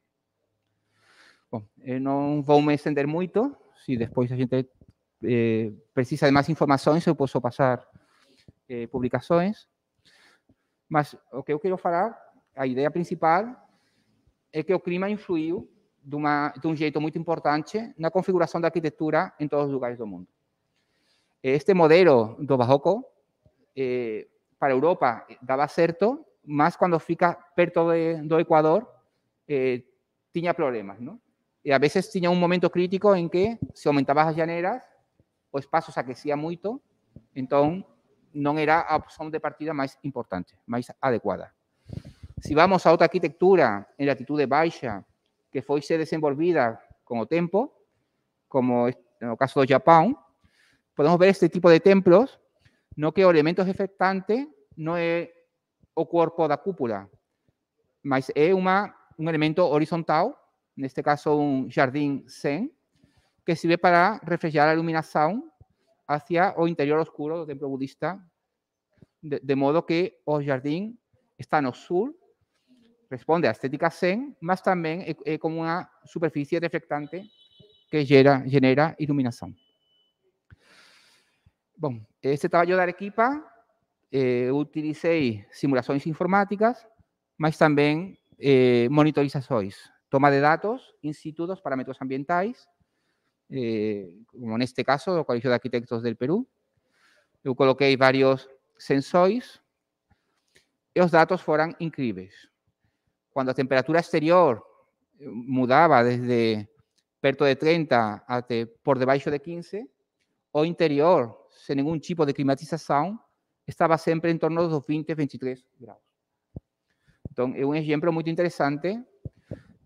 Bom, eu não vou me estender muito, se depois a gente eh, precisa de mais informações, eu posso passar eh, publicações. Mas o que eu quero falar, a ideia principal é que o clima influiu de, uma, de jeito muito importante na configuração da arquitetura em todos os lugares do mundo. Este modelo do Barroco, eh, para Europa, dava certo, mas quando fica perto de, do Equador, eh, tinha problemas? E a vezes tinha um momento crítico em que se aumentavam as janelas, o espaço se aquecia muito, então não era a opção de partida mais importante, mais adequada. Si vamos a otra arquitectura en latitude baixa que foi se desenvolvida con o tempo, como no caso do Japón, podemos ver este tipo de templos no que o elemento efectante non é o corpo da cúpula, mas é uma, un elemento horizontal, neste caso un jardín zen, que sirve para reflejar a iluminación hacia o interior oscuro do templo budista, de, de modo que o jardín está no sur responde a estética zen, mas también es, como una superficie reflectante que genera, iluminación. Bueno, este trabajo de Arequipa eh, utilicé simulaciones informáticas, mas también eh, toma de datos, institutos, parámetros ambientales, eh, como en este caso, el Colegio de Arquitectos del Perú. Yo coloqué varios sensores y los datos fueron increíbles cuando la temperatura exterior eh, mudaba desde perto de 30 hasta por debajo de 15, o interior, sin ningún tipo de climatización, estaba siempre en torno a los 20, 23 grados. Entonces, es un ejemplo muy interesante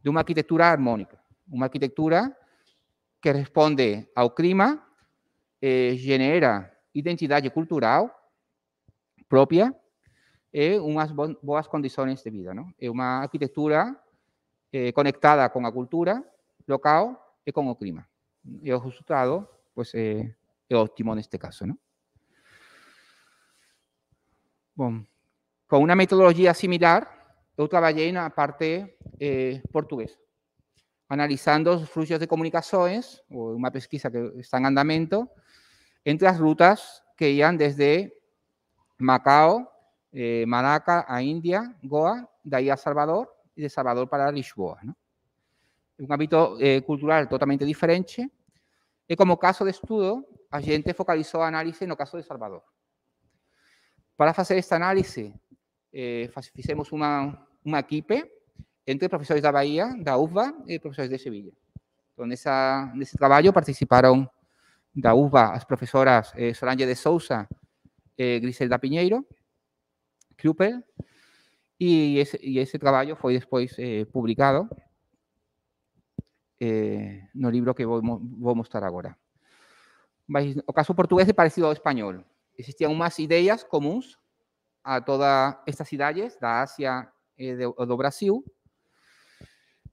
de una arquitectura armónica. Uma arquitetura que responde ao clima, eh, genera identidade cultural própria e umas bo- boas condições de vida. Não? É uma arquitetura eh, conectada com a cultura local e com o clima. E o resultado pues, é, é ótimo neste caso. Não? Bom, com uma similar, eu trabalhei na parte eh, portuguesa, analisando os fluxos de comunicações, ou uma pesquisa que está em andamento, entre as rutas que iam desde Macao, eh, Malaca, a Índia, Goa, daí a Salvador, e de Salvador para Lisboa. Não? É um hábito eh, cultural totalmente diferente, e como caso de estudo, a gente focalizou a análise no caso de Salvador. Para fazer esta análise, eh, fizemos uma, uma equipe entre profesores da Bahía, da UFBA e profesores de Sevilla. Entón, esa, nese traballo participaron da UFBA as profesoras eh, Solange de Sousa e eh, Griselda Piñeiro, Kruppel, e ese, e ese traballo foi despois eh, publicado eh, no libro que vou, vou mostrar agora. Mas o caso portugués é parecido ao español. Existían unhas ideas comuns a todas estas cidades da Asia eh, e do, do Brasil,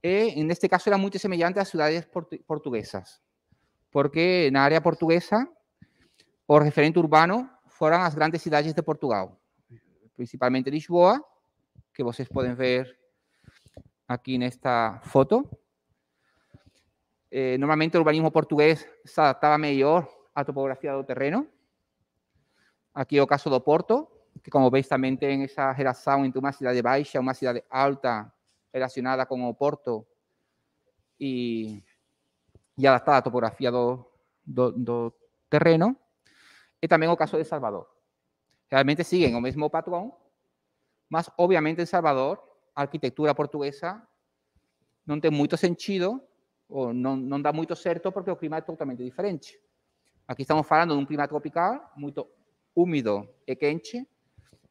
E, neste caso, era muito semelhante às cidades portu- portuguesas, porque na área portuguesa, o referente urbano foram as grandes cidades de Portugal, principalmente Lisboa, que vocês podem ver aqui nesta foto. Eh, normalmente o urbanismo português se adaptava melhor à topografia do terreno. Aqui é o caso do Porto, que como veis também tem essa relação entre uma cidade baixa e uma cidade alta relacionada com o Porto e, e adaptada à topografia do, do, do terreno. E também o caso de Salvador. Realmente siguen o mesmo patrão, mas obviamente em Salvador a arquitetura portuguesa não tem muito sentido ou não, não dá muito certo porque o clima é totalmente diferente. Aqui estamos falando de um clima tropical muito úmido e quente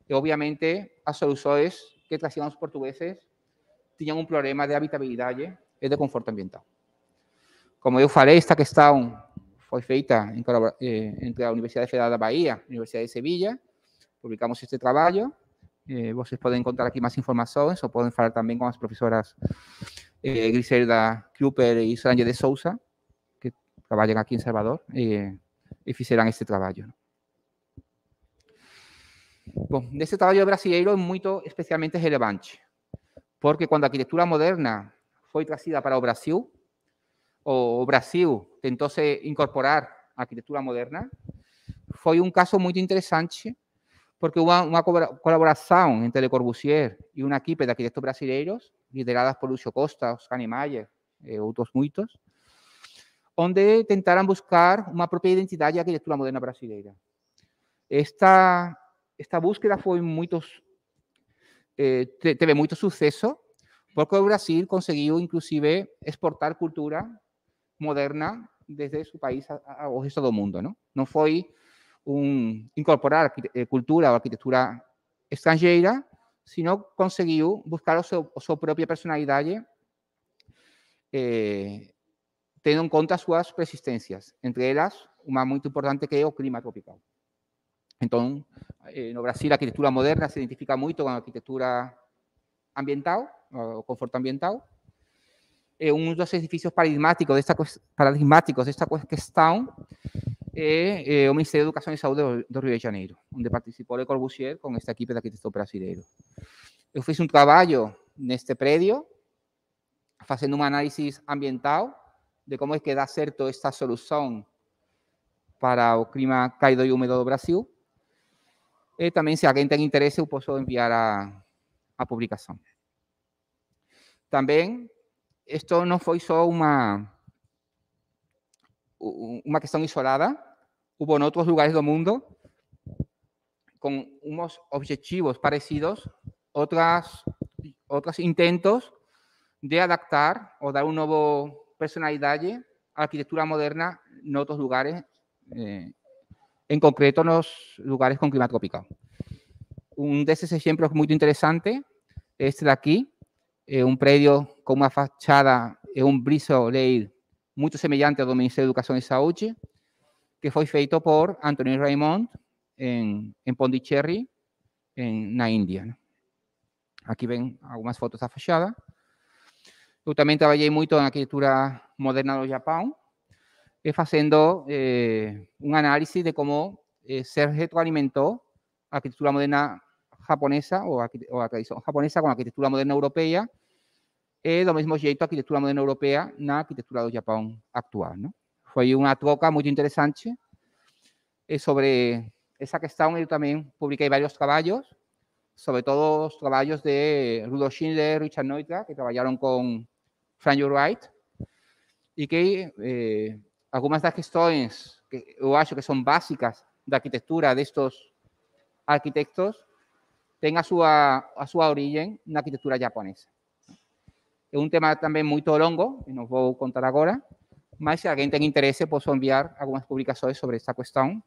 e obviamente as soluções que traziam os portugueses tinham um problema de habitabilidade e de conforto ambiental. Como eu falei, esta questão foi feita eh, entre a Universidade Federal da Bahia e a Universidade de Sevilla. Publicamos este trabalho. Eh, vocês podem encontrar aqui mais informações ou podem falar também com as professoras eh, Griselda Kruper e Solange de Souza, que trabalham aqui em Salvador e, e este trabalho. Bom, nesse trabalho brasileiro é muito especialmente relevante, porque quando a arquitetura moderna foi trazida para o Brasil, o Brasil tentou incorporar à arquitetura moderna, foi um caso muito interessante, porque uma, uma colabora- colaboração entre Le Corbusier e uma equipe de arquitetos brasileiros, lideradas por Lúcio Costa, Oscar Niemeyer e outros muitos, onde tentaram buscar uma própria identidade da arquitetura moderna brasileira. Esta, esta búsqueda foi muito, eh, te- teve muito sucesso, porque o Brasil conseguiu, inclusive, exportar cultura moderna desde su país a- a- ao resto do mundo. Não, não foi incorporar eh, cultura ou arquitetura estrangeira, sino conseguiu buscar o seu, a sua própria personalidade, eh, tendo conta as entre elas, uma muito importante que é o clima tropical. Então, eh, no Brasil, a arquitetura moderna se identifica muito com a arquitetura ambiental, o conforto ambiental. É um dos edifícios paradigmáticos desta, paradigmáticos desta ques- questão é, é o Ministério da Educação e Saúde do, Rio de Janeiro, onde participou Le Corbusier com esta equipe de arquitetos brasileiros. Eu fiz um trabalho neste prédio, fazendo uma análise ambiental de como é que dá certo esta solução para o clima cálido e úmido do Brasil. E também, se alguém tem interesse, eu posso enviar a, a publicação. Também, isto não foi só uma, questão isolada, houve em outros lugares do mundo com uns objetivos parecidos, outras, outros intentos de adaptar ou dar uma nova personalidade à arquitetura moderna em outros lugares, eh, em concreto nos lugares com clima tropical. Um desses exemplos muito interessante é este daqui, é um prédio com uma fachada é um brisoleiro muito semelhante ao do Ministério da Educação e Saúde, que foi feito por Anthony Raymond em, em Pondicherry, em, na Índia. né? Aqui vem algumas fotos da fachada. Eu também trabalhei muito na arquitetura moderna do Japão, e fazendo eh, um análise de como eh, se retroalimentou a arquitetura moderna japonesa arquite- ou a tradição japonesa com a arquitetura moderna europeia e do mesmo jeito a arquitetura moderna europeia na arquitetura do Japão atual. Não? Foi uma troca muito interessante e sobre essa questão eu também publiquei vários trabalhos, sobre todo os trabalhos de Rudolf Schindler, Richard Neutra, que trabalharam com Frank Wright, e que eh, algumas das questões que eu acho que são básicas da arquitetura destes arquitectos têm a sua, a sua origem na arquitetura japonesa. É um tema também muito longo, e não vou contar agora, mas se alguém tem interesse, posso enviar algumas publicações sobre esta questão.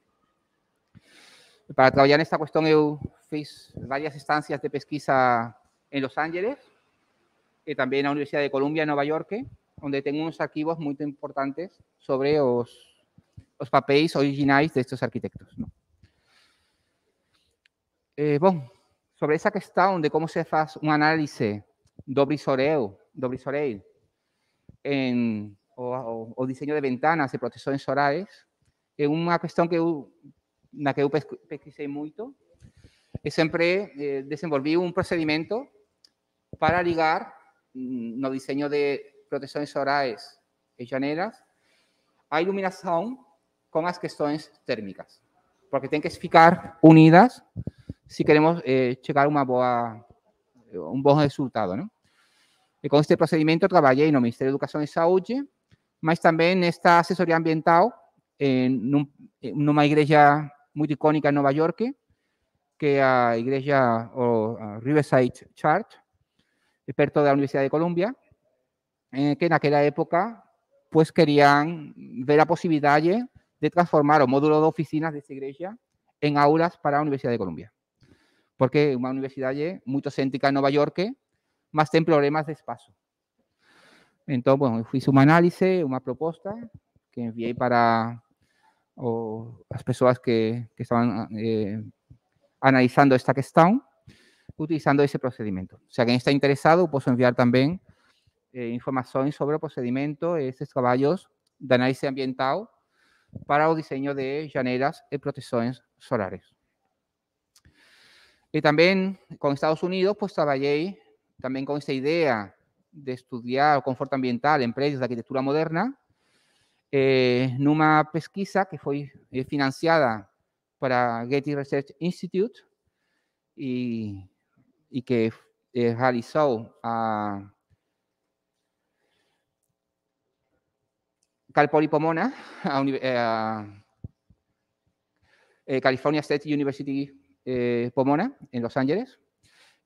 Para trabalhar nesta questão, eu fiz várias instâncias de pesquisa em Los Angeles e também na Universidade de Columbia, em Nova York, onde tem uns arquivos muito importantes sobre os, os papéis originais destes arquitectos. não? Eh, bom, sobre essa questão de como se faz uma análise do brisoleiro, do brisoleiro em o, o, de ventanas e proteções solares, é uma questão que eu, na que eu pesqui- pesquisei muito, e sempre eh, desenvolvi um para ligar mm, no diseño de proteções solares e janelas a iluminação com as questões térmicas, porque tem que ficar unidas se queremos eh, chegar a uma boa, um bom resultado, não? E com este procedimento trabalhei no Ministério da Educação e Saúde, mas também nesta assessoria ambiental em num, numa igreja muito icônica em Nova York, que é a igreja o, a Riverside Church, perto da Universidade de Columbia, eh, que naquela época pues querían ver a posibilidade de transformar o módulo de oficinas dessa igreja em aulas para a Universidade de Columbia. Porque é uma universidade muito céntrica em Nova York, mas tem problemas de espaço. Então, bueno, eu fiz uma análise, uma proposta que enviei para o, as pessoas que, que estavam eh, analisando esta questão, utilizando esse procedimento. Se alguém está interessado, posso enviar também eh, informações sobre o procedimento e esses trabalhos de análise ambiental para o desenho de janelas e proteções solares. E também com Estados Unidos, pues trabalhei também com essa ideia de estudar o conforto ambiental em prédios de arquitetura moderna, eh, numa pesquisa que foi eh, financiada para Getty Research Institute e, e que eh, realizou a Cal Poly Pomona, a, uni- eh, eh, California State University eh, Pomona, en Los Ángeles,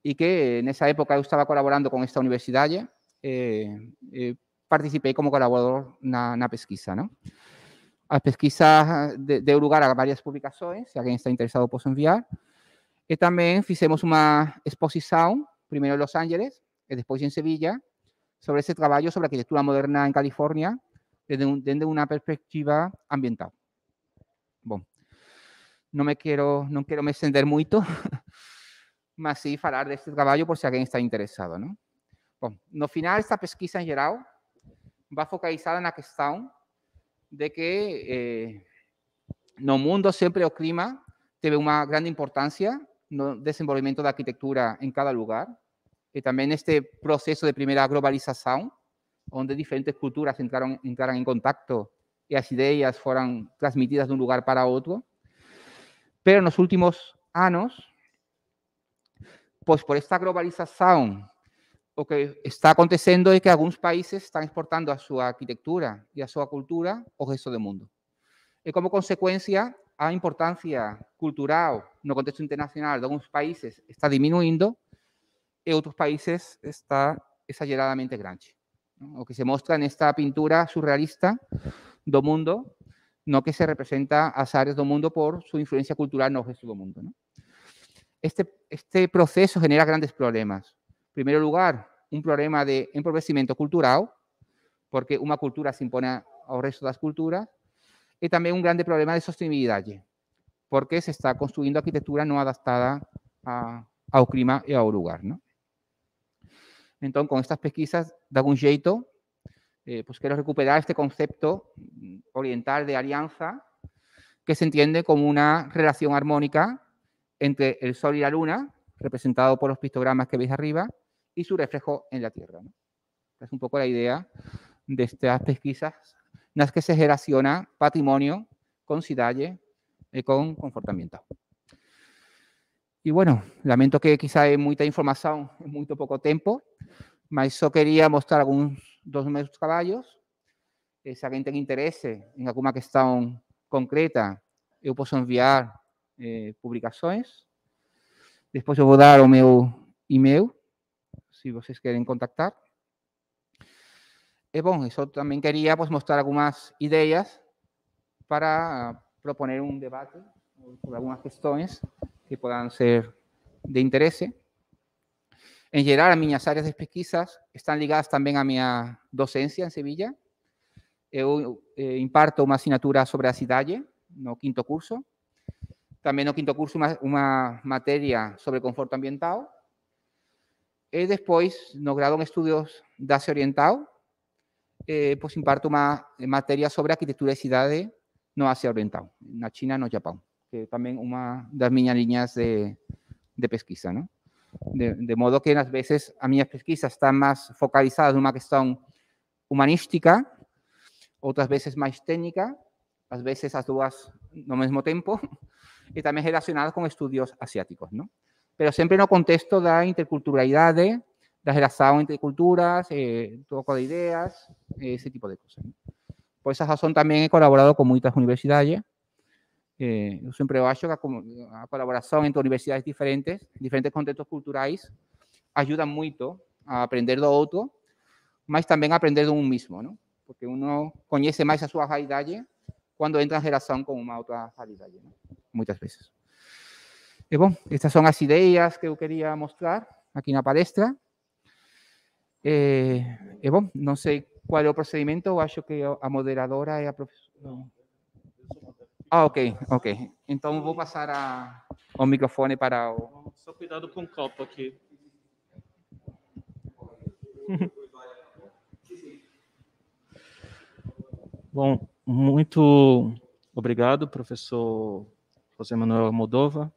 y que en esa época estaba colaborando con esta universidade, eh, participei como colaborador na, na pesquisa, ¿no? A pesquisa de- deu lugar a varias publicações, se alguém está interesado posso enviar, e também fizemos uma exposição, primeiro em Los Ángeles e depois em Sevilla, sobre esse trabalho sobre arquitetura moderna em Califórnia, desde, un- desde uma perspectiva ambiental. Bom, não me quero, não quero me estender muito, mas sim falar deste trabalho por se alguém está interessado, não? Bom, no final, esta pesquisa em geral vai focalizada na questão de que eh, no mundo sempre o clima teve uma grande importância no desenvolvimento da arquitetura em cada lugar e também neste processo de primeira globalização, onde diferentes culturas entraram, entraram em contato e as ideias foram transmitidas de um lugar para outro. Pero nos últimos anos, pois por esta globalização, o que está acontecendo é que alguns países estão exportando a sua arquitetura e a sua cultura ao resto do mundo. E como consequência, a importância cultural no contexto internacional de alguns países está diminuindo e outros países está exageradamente grande. ¿No? O que se mostra nesta pintura surrealista do mundo, no que se representa as áreas do mundo por sua influência cultural no resto do mundo. ¿no? Este, este proceso genera grandes problemas. En primer lugar, un problema de empobrecimiento cultural, porque uma cultura se impõe ao resto das culturas, e também um grande problema de sostenibilidade, porque se está construindo arquitetura não adaptada a, ao clima e ao lugar. Não? Então, com estas pesquisas, de algum jeito, eh, pues recuperar este concepto oriental de alianza que se entiende como una relación armónica entre el Sol y la Luna, representado por los pictogramas que veis arriba, y su reflejo en la Tierra. ¿no? Es un poco la idea de estas pesquisas en las que se relaciona patrimonio con cidade y con comportamiento. Y bueno, lamento que quizá hay mucha información en muy poco tiempo, mas só quería mostrar algunos dos meus trabalhos. Eh, se alguém tem interesse em alguma questão concreta, eu posso enviar eh, publicações. Depois eu vou dar o meu e-mail, se vocês querem contactar. E bom, eu também queria pues, mostrar algumas ideias para proponer um debate sobre algumas questões que possam ser de interesse. En general, mis áreas de pesquisas están ligadas también a mi docencia en Sevilla. Eu eh, imparto una asignatura sobre a cidade no quinto curso. También no quinto curso una, materia sobre conforto ambiental. Y después, no grado en estudios de Asia Oriental, eh, pues imparto una materia sobre arquitectura de cidade no Asia Oriental, na China, no Japón, que también una de mis líneas de, de pesquisa, ¿no? De, modo que las veces a mis pesquisas están más focalizadas en una cuestión humanística, otras veces más técnica, a veces las dos al mismo tiempo, y también relacionadas con estudios asiáticos, ¿no? Pero siempre en el contexto de interculturalidad, de la relación entre culturas, eh, poco de ideas, ese tipo de cosas. Por esa razón también he colaborado con muchas universidades eh, eu sempre acho que a, a entre universidades diferentes, diferentes contextos culturais, ajuda muito a aprender do outro, mas também a aprender de um mesmo, não? Porque uno conhece mais a sua realidade quando entra em relação com uma outra realidade, não? muitas vezes. Estas são as ideias que eu queria mostrar aqui na palestra. E, e bom, não sei qual é o acho que a moderadora é a professora. Ah, ok, ok. Então vou passar a, o microfone para o. Só cuidado com o copo aqui. Bom, muito obrigado, professor José Manuel Moldova,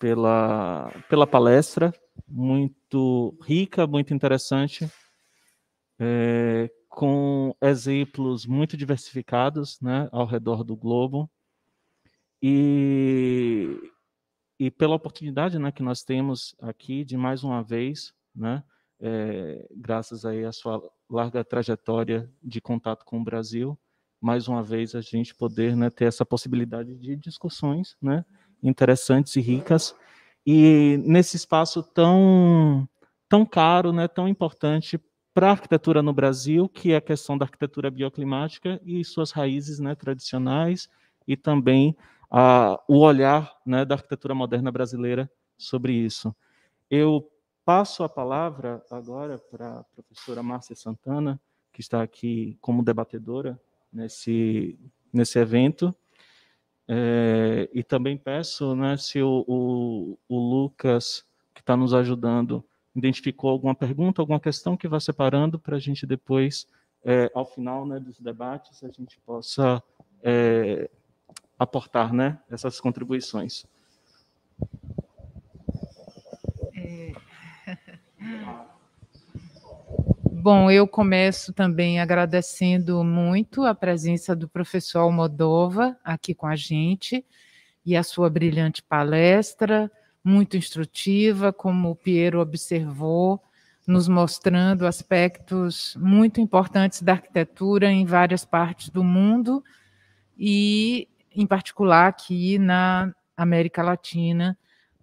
pela, pela palestra, muito rica, muito interessante, é, com exemplos muito diversificados né, ao redor do globo. E, e pela oportunidade né, que nós temos aqui de mais uma vez, né, é, graças aí à sua larga trajetória de contato com o Brasil, mais uma vez a gente poder né, ter essa possibilidade de discussões né, interessantes e ricas, e nesse espaço tão, tão caro, né, tão importante para a arquitetura no Brasil, que é a questão da arquitetura bioclimática e suas raízes né, tradicionais, e também a, o olhar né, da arquitetura moderna brasileira sobre isso. Eu passo a palavra agora para a professora Márcia Santana, que está aqui como debatedora nesse, nesse evento. É, e também peço né, se o, o, o Lucas, que está nos ajudando, identificou alguma pergunta, alguma questão que vá separando para a gente depois, é, ao final né, dos debates, a gente possa é, aportar né, essas contribuições. É... Bom, eu começo também agradecendo muito a presença do professor Almodova aqui com a gente e a sua brilhante palestra, muito instrutiva, como o Piero observou, nos mostrando aspectos muito importantes da arquitetura em várias partes do mundo e em particular aqui na América Latina,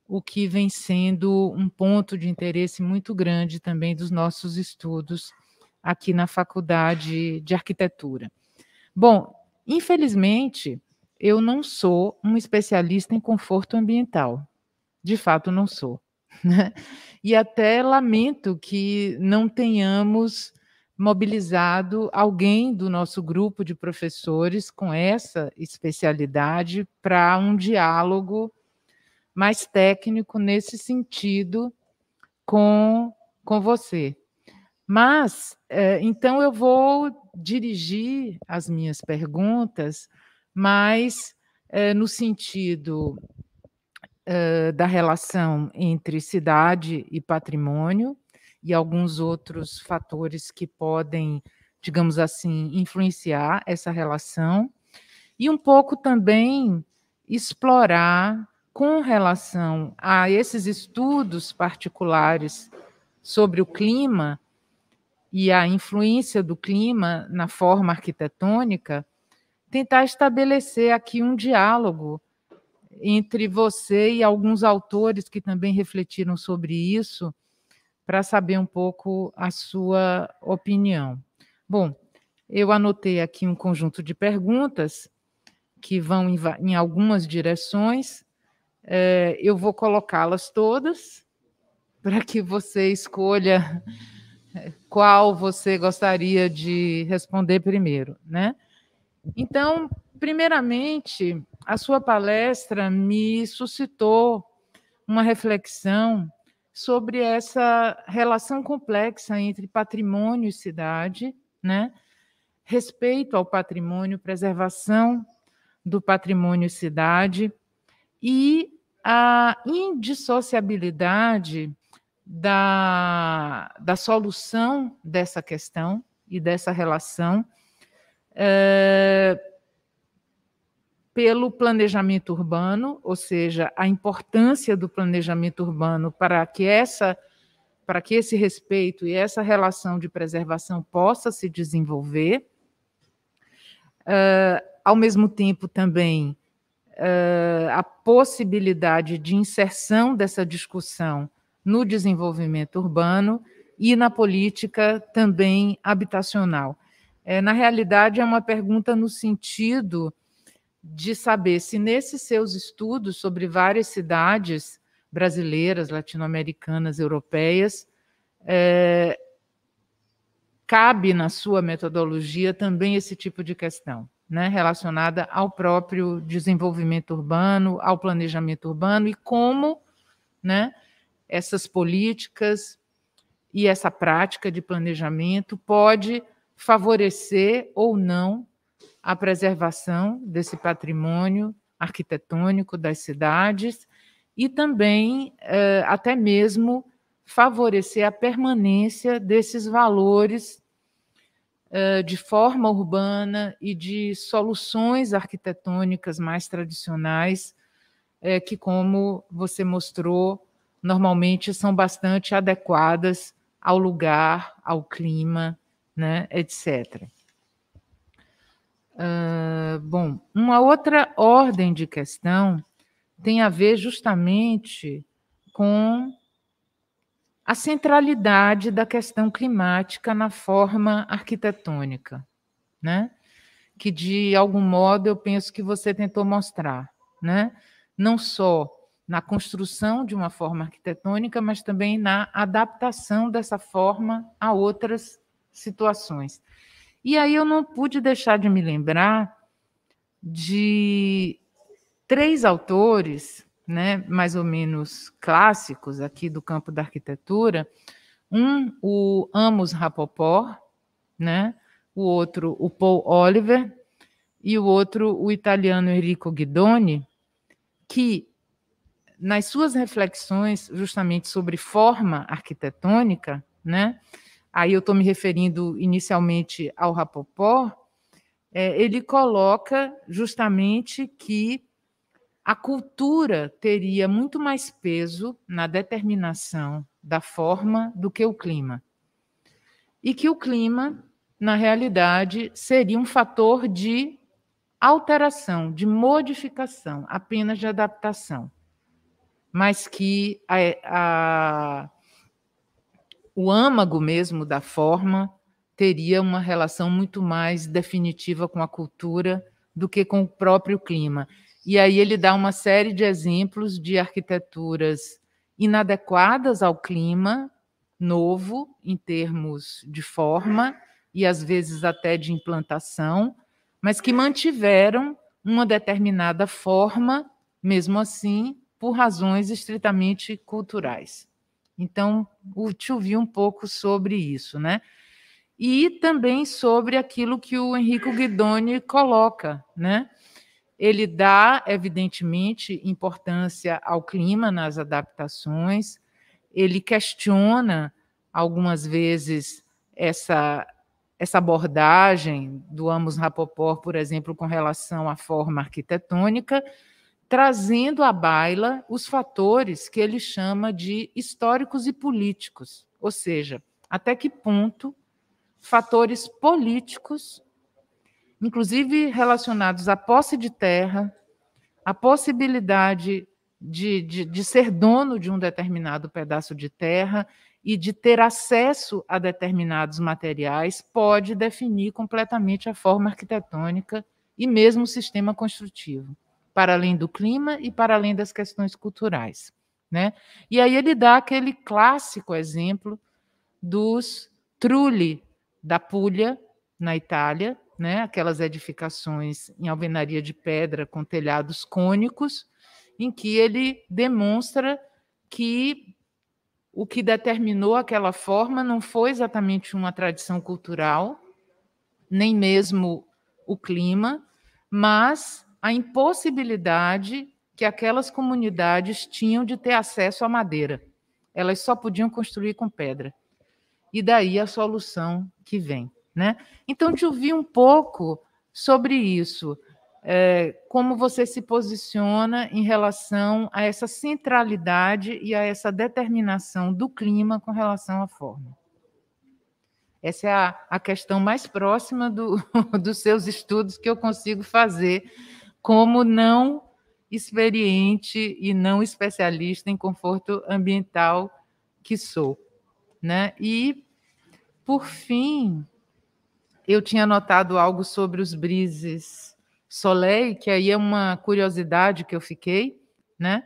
o que vem sendo um ponto de interesse muito grande também dos nossos estudos aqui na Faculdade de Arquitetura. Bom, infelizmente, eu não sou um especialista em conforto ambiental. De fato, não sou. Né? E até lamento que não tenhamos mobilizado alguém do nosso grupo de professores com essa especialidade para um diálogo mais técnico nesse sentido com, com você. Mas, é, então, eu vou dirigir as minhas perguntas mais é, no sentido é, da relação entre cidade e patrimônio, e alguns outros fatores que podem, digamos assim, influenciar essa relação, e um pouco também explorar com relação a esses estudos particulares sobre o clima e a influência do clima na forma arquitetônica, tentar estabelecer aqui um diálogo entre você e alguns autores que também refletiram sobre isso, para saber um pouco a sua opinião. Bom, eu anotei aqui um conjunto de perguntas que vão em, em algumas direções. É, eu vou colocá-las todas para que você escolha qual você gostaria de responder primeiro, né? Então, primeiramente, a sua palestra me suscitou uma reflexão sobre essa relação complexa entre patrimônio e cidade, né? respeito ao patrimônio, preservação do patrimônio e cidade e a indissociabilidade da, da solução dessa questão e dessa relação é, pelo planejamento urbano, ou seja, a importância do planejamento urbano para que essa para que esse respeito e essa relação de preservação possa se desenvolver. Uh, ao mesmo tempo, também, uh, a possibilidade de inserção dessa discussão no desenvolvimento urbano e na política também habitacional. É, na realidade, é uma pergunta no sentido de saber se nesses seus estudos sobre várias cidades brasileiras, latino-americanas, europeias, é, cabe na sua metodologia também esse tipo de questão, né, relacionada ao próprio desenvolvimento urbano, ao planejamento urbano e como, né, essas políticas e essa prática de planejamento pode favorecer ou não a preservação desse patrimônio arquitetônico das cidades e também eh, até mesmo favorecer a permanência desses valores eh, de forma urbana e de soluções arquitetônicas mais tradicionais, eh, que, como você mostrou, normalmente são bastante adequadas ao lugar, ao clima, né, etc. Uh, bom, uma outra ordem de questão tem a ver justamente com a centralidade da questão climática na forma arquitetônica, né? Que de algum modo eu penso que você tentou mostrar, né? Não só na construção de uma forma arquitetônica, mas também na adaptação dessa forma a outras situações. E aí eu não pude deixar de me lembrar de três autores, né, mais ou menos clássicos aqui do campo da arquitetura. Um, o Amos Rapoport, né, o outro, o Paul Oliver, e o outro, o italiano Enrico Guidoni, que nas suas reflexões justamente sobre forma arquitetônica, né, aí eu estou me referindo inicialmente ao Rapoport, é, ele coloca justamente que a cultura teria muito mais peso na determinação da forma do que o clima. E que o clima, na realidade, seria um fator de alteração, de modificação, apenas de adaptação. Mas que a, a o âmago mesmo da forma teria uma relação muito mais definitiva com a cultura do que com o próprio clima. E aí ele dá uma série de exemplos de arquiteturas inadequadas ao clima novo em termos de forma, e às vezes até de implantação, mas que mantiveram uma determinada forma, mesmo assim, por razões estritamente culturais. Então, te ouvi um pouco sobre isso, né? E também sobre aquilo que o Henrico Guidoni coloca, né? Ele dá, evidentemente, importância ao clima nas adaptações, ele questiona algumas vezes essa essa abordagem do Amos Rapoport, por exemplo, com relação à forma arquitetônica, trazendo à baila os fatores que ele chama de históricos e políticos, ou seja, até que ponto fatores políticos, inclusive relacionados à posse de terra, à possibilidade de, de, de ser dono de um determinado pedaço de terra e de ter acesso a determinados materiais pode definir completamente a forma arquitetônica e mesmo o sistema construtivo, para além do clima e para além das questões culturais. Né? E aí ele dá aquele clássico exemplo dos trulli da Puglia, na Itália, né? aquelas edificações em alvenaria de pedra com telhados cônicos, em que ele demonstra que o que determinou aquela forma não foi exatamente uma tradição cultural, nem mesmo o clima, mas a impossibilidade que aquelas comunidades tinham de ter acesso à madeira. Elas só podiam construir com pedra. E daí a solução que vem. Né? Então, te ouvir um pouco sobre isso é, como você se posiciona em relação a essa centralidade e a essa determinação do clima com relação à forma. Essa é a, a questão mais próxima do, dos seus estudos que eu consigo fazer como não experiente e não especialista em conforto ambiental que sou. Né? E, por fim, eu tinha notado algo sobre os brises Soleil, que aí é uma curiosidade que eu fiquei, né?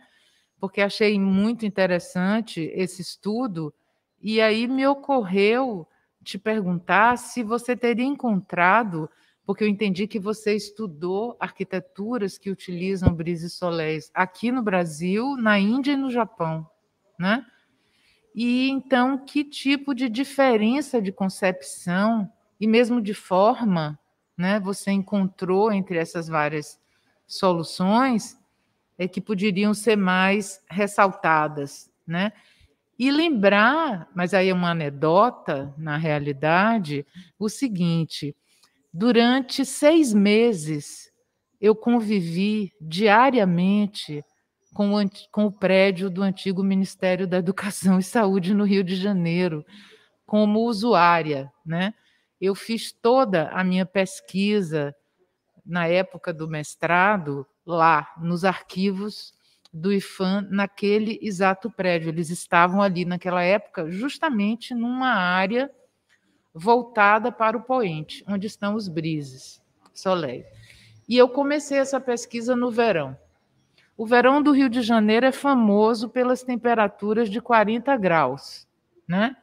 Porque achei muito interessante esse estudo, e aí me ocorreu te perguntar se você teria encontrado, porque eu entendi que você estudou arquiteturas que utilizam brises soléis aqui no Brasil, na Índia e no Japão, né? E então, que tipo de diferença de concepção e mesmo de forma né, você encontrou entre essas várias soluções é que poderiam ser mais ressaltadas, né? E lembrar, mas aí é uma anedota na realidade, o seguinte: durante seis meses eu convivi diariamente com o, com o prédio do antigo Ministério da Educação e Saúde no Rio de Janeiro, como usuária, né? Eu fiz toda a minha pesquisa na época do mestrado lá nos arquivos do IFAM naquele exato prédio. Eles estavam ali naquela época justamente numa área voltada para o poente, onde estão os brises, Soleil. E eu comecei essa pesquisa no verão. O verão do Rio de Janeiro é famoso pelas temperaturas de 40 graus, né?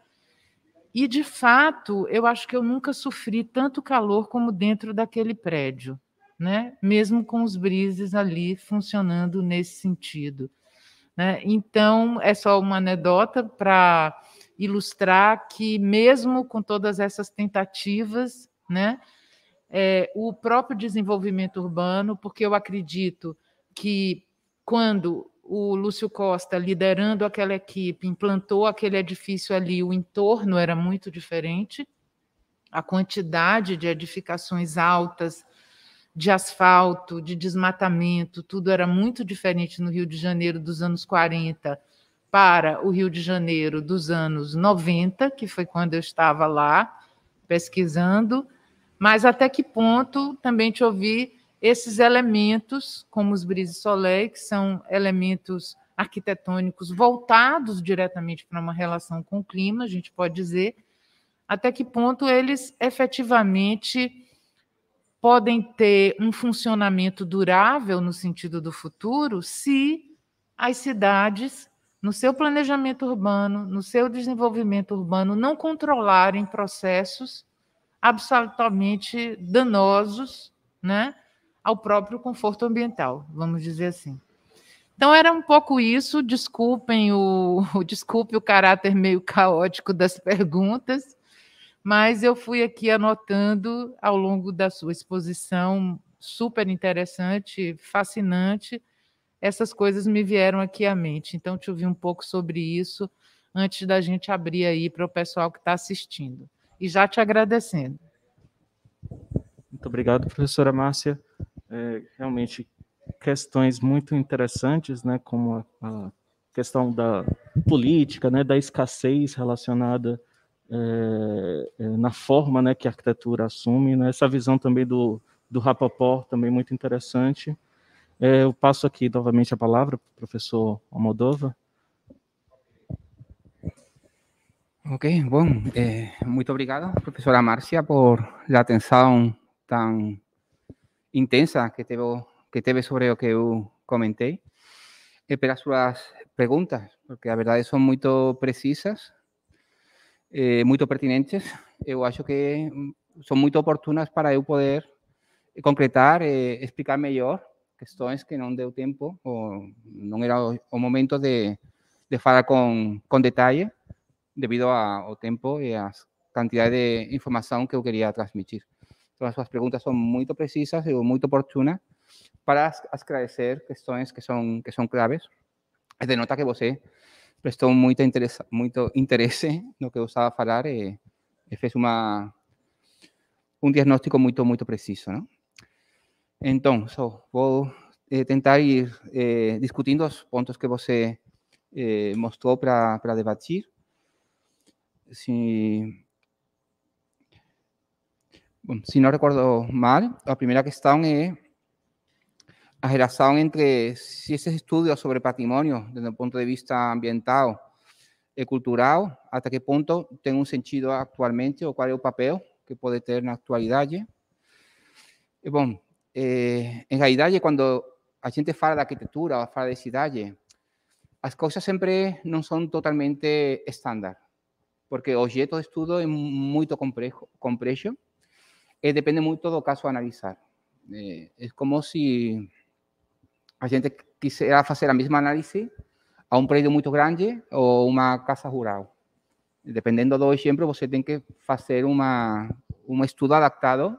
E, de fato, eu acho que eu nunca sofri tanto calor como dentro daquele prédio, né? mesmo com os brises ali funcionando nesse sentido. Né? Então, é só uma anedota para ilustrar que, mesmo com todas essas tentativas, né, é, o próprio desenvolvimento urbano, porque eu acredito que quando o Lúcio Costa, liderando aquela equipe, implantou aquele edifício ali, o entorno era muito diferente, a quantidade de edificações altas, de asfalto, de desmatamento, tudo era muito diferente no Rio de Janeiro dos anos 40 para o Rio de Janeiro dos anos 90, que foi quando eu estava lá pesquisando, mas até que ponto também te ouvi esses elementos, como os brises soleil, que são elementos arquitetônicos voltados diretamente para uma relação com o clima, a gente pode dizer, até que ponto eles efetivamente podem ter um funcionamento durável no sentido do futuro se as cidades, no seu planejamento urbano, no seu desenvolvimento urbano, não controlarem processos absolutamente danosos né, ao próprio conforto ambiental, vamos dizer assim. Então era um pouco isso, desculpem o, desculpe o caráter meio caótico das perguntas, mas eu fui aqui anotando ao longo da sua exposição, super interessante, fascinante, essas coisas me vieram aqui à mente. Então, te ouvi um pouco sobre isso antes da gente abrir aí para o pessoal que está assistindo. E já te agradecendo. Muito obrigado, professora Márcia. É, realmente, questões muito interessantes, né, como a, a questão da política, né, da escassez relacionada é, é, na forma né, que a arquitetura assume, né, essa visão também do, do Rapoport, também muito interessante. É, eu passo aqui novamente a palavra para o professor Almodova. Ok, bom, eh, muito obrigado, professora Márcia, por a atenção tão intensa que teve, que teve sobre o que eu comentei e pelas suas perguntas, porque a verdade são muito precisas eh, muito pertinentes. Eu acho que são muito oportunas para eu poder concretar e explicar melhor questões que não deu tempo ou não era o, momento de, de falar com, com detalhe devido ao tempo e à quantidade de informação que eu queria transmitir. Então, as suas perguntas são muito precisas e muito oportunas para esclarecer questões que são, que são claves. É de nota que você prestou muito interesse, muito interesse no que eu estava a falar fez uma, um diagnóstico muito, muito preciso. Não? Então, só vou eh, tentar ir eh, discutindo os pontos que você eh, mostrou para debater. Se, bom, se não recordo mal, a primeira questão é a relação entre se esses estudos sobre patrimônio, desde o ponto de vista ambiental e cultural, até que ponto tem um sentido atualmente, ou qual é o papel que pode ter na atualidade. E, bom, eh, em realidade, quando a gente fala de arquitetura ou fala de cidade, as coisas sempre não são totalmente estándar, porque o objeto de estudo é muito complexo, complexo e depende muito do caso a analisar. É, é como se a gente quisera fazer a mesma análise a um prédio muito grande ou uma casa rural. Dependendo do exemplo, você tem que fazer uma, um estudo adaptado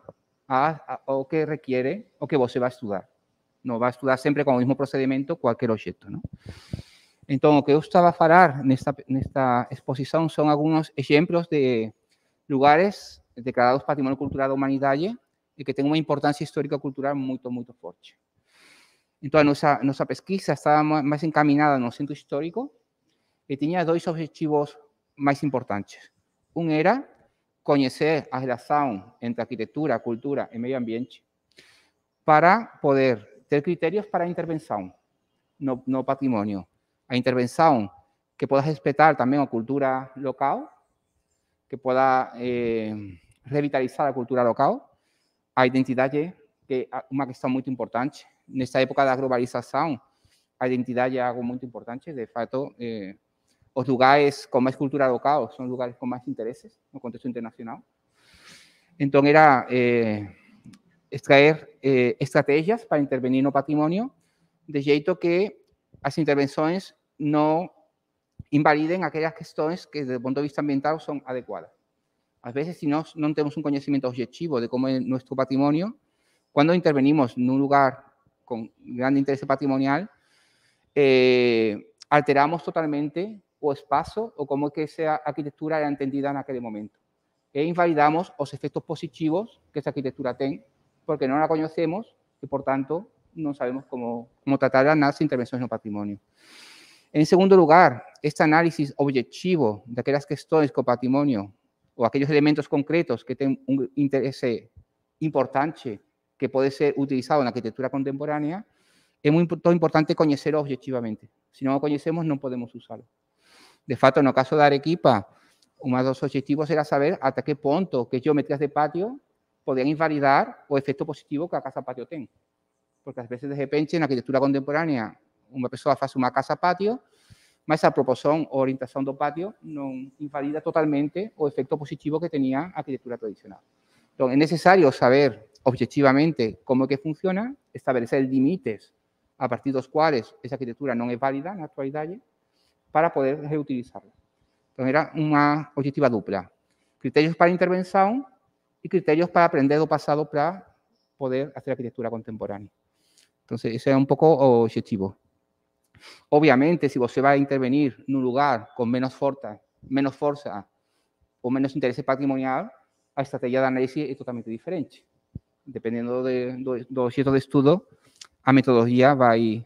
ao que requiere o que você vai estudar. Não vai estudar sempre com o mesmo procedimento qualquer objeto. Não? Então, o que eu estava a falar nesta, nesta exposição são alguns de lugares declarados Patrimônio Cultural da Humanidade e que têm uma importância histórica cultural muito, muito forte. Então, a nossa, nossa pesquisa estava mais encaminhada no centro histórico e tinha dois objetivos mais importantes. Um era conhecer a relação entre arquitetura, cultura e meio ambiente para poder ter critérios para a intervenção no, no patrimônio. A intervenção que possa respeitar também a cultura local, que possa eh, revitalizar a cultura local, a identidade, que é uma questão muito importante, nesta época da globalização, a identidade é algo muito importante. De fato, eh, os lugares com mais cultura local são lugares com mais interesses no contexto internacional. Então, era eh, extrair eh, estratégias para intervenir no patrimônio, de jeito que as intervenções não invalidem aquelas questões que, do ponto de vista ambiental, são adequadas. Às vezes, se nós não temos um conhecimento objetivo de como é nosso patrimônio, quando intervenimos num lugar con grande interés patrimonial, eh, alteramos totalmente o espacio o cómo que esa arquitectura era entendida en aquel momento. E invalidamos los efectos positivos que esa arquitectura tiene, porque no la conocemos y, por tanto, no sabemos cómo, cómo tratar las intervenciones en el patrimonio. En segundo lugar, este análisis objetivo de aquellas cuestiones con patrimonio o aquellos elementos concretos que tienen un interés importante que pode ser utilizado na arquitetura contemporánea, é muito importante coñecelo objetivamente. Se non o coñecemos, non podemos usalo. De fato, no caso da Arequipa, un dos objetivos era saber ata que ponto que geometrías de patio podían invalidar o efecto positivo que a casa patio ten. Porque ás veces, de repente, na arquitectura contemporánea, unha persoa faz unha casa patio, mas a proporción ou orientación do patio non invalida totalmente o efecto positivo que tenía a arquitectura tradicional. Entonces, es necesario saber objetivamente cómo es que funciona, establecer límites a partir de los cuales esa arquitectura no es válida en la actualidad para poder reutilizarla. Entonces, era una objetiva dupla. Criterios para intervención y criterios para aprender lo pasado para poder hacer arquitectura contemporánea. Entonces, ese es un poco o objetivo. Obviamente, si você vai intervenir num lugar com menos força, menos força ou menos interesse patrimonial, a estratégia de análise é totalmente diferente. Dependendo de, do, do objeto de estudo, a metodologia vai,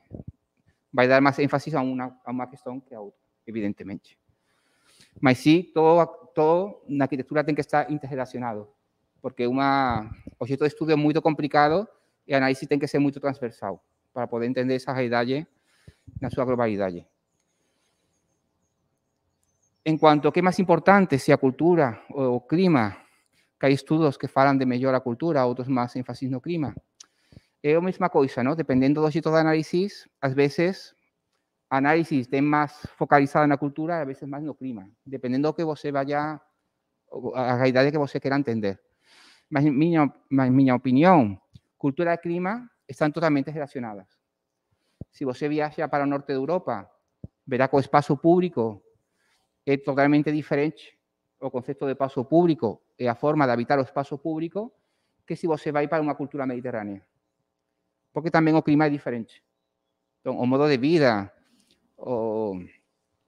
vai dar mais ênfase a uma, a uma questão que a outra, evidentemente. Mas sim, todo, todo na arquitetura tem que estar interrelacionado, porque um objeto de estudo é muito complicado e a análise tem que ser muito transversal para poder entender essa realidade na sua globalidade. En cuanto a que é mais importante, se a cultura o clima, que hai estudos que falan de mellor a cultura, outros máis énfasis no clima. É a mesma coisa, ¿no? Dependendo do xito de análisis, ás veces a análisis ten máis focalizada na cultura a veces máis no clima, dependendo do que você vaya, a realidade que você queira entender. Mas, miña, mas miña opinión, cultura e clima están totalmente relacionadas. Se você viaja para o norte de Europa, verá que o espaço público é totalmente diferente o concepto de espaço público e a forma de habitar o espaço público que se você vai para uma cultura mediterrânea. Porque também o clima é diferente. O modo de vida, o,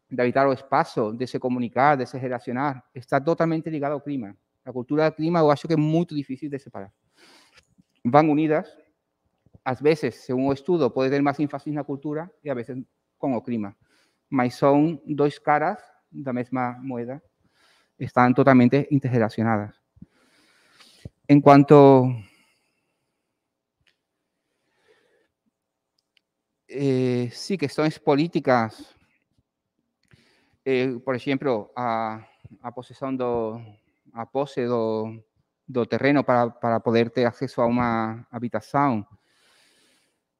de habitar o espaço, de se comunicar, de se relacionar, está totalmente ligado ao clima. A cultura e o clima eu acho que é muito difícil de separar. Van unidas, às vezes, según o estudo, pode ter máis énfasis na cultura e a veces con o clima. Mas son dois caras da mesma moeda, están totalmente interrelacionadas. En cuanto eh, sí, questões políticas, eh, por exemplo, a, a posesión do, a pose do, do terreno para, para poder ter acesso a uma habitação,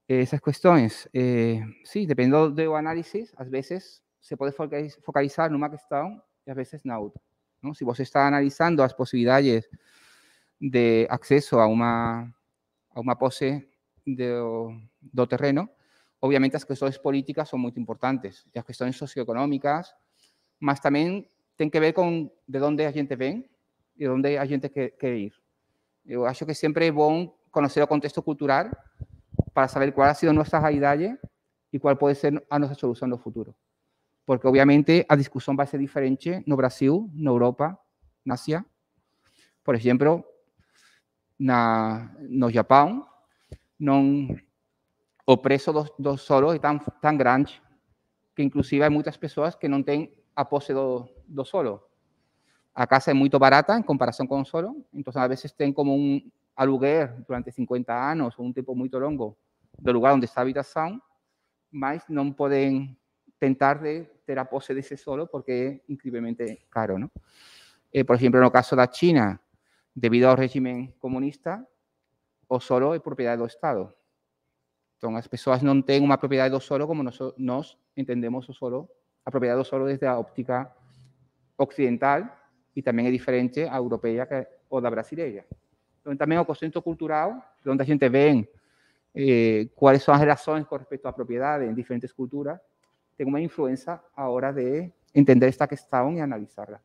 esas cuestiones, eh, sí, dependiendo del análisis, a veces se puede focalizar en una cuestión y a veces en otra. ¿no? Si vos está analizando las posibilidades de acceso a una, a una pose de, do terreno, obviamente las cuestiones políticas son muy importantes, las cuestiones socioeconómicas, más también tienen que ver con de dónde la gente ven y de dónde la gente quiere ir. Yo acho que siempre es bueno conocer el contexto cultural para saber cuál ha sido nuestra realidad y cuál puede ser a nuestra solución el futuro. Porque obviamente la discusión va a ser diferente no Brasil, no Europa, en Asia. Por ejemplo, na, no Japão, non, o preço do, do solo é tan, tan grande que inclusive hai muitas pessoas que non têm a posse do, do solo. A casa é muito barata em comparação com o solo, então às vezes tem como um aluguer durante 50 anos ou um tempo muito longo do lugar onde está a habitação, mas não podem tentar de ter a posse desse solo porque é incrivelmente caro, não? Eh, por exemplo, no caso da China, devido ao regime comunista, o solo é propriedade do Estado. Então, as pessoas não têm uma propriedade do solo como nós, nós entendemos o solo, a propriedade do solo desde a óptica ocidental e também é diferente a europeia que, ou da brasileira. Então, também o conceito cultural, onde a gente vê eh, cuáles son las relaciones con respecto a propiedad en diferentes culturas, tengo una influencia a la hora de entender esta cuestión y analizarla.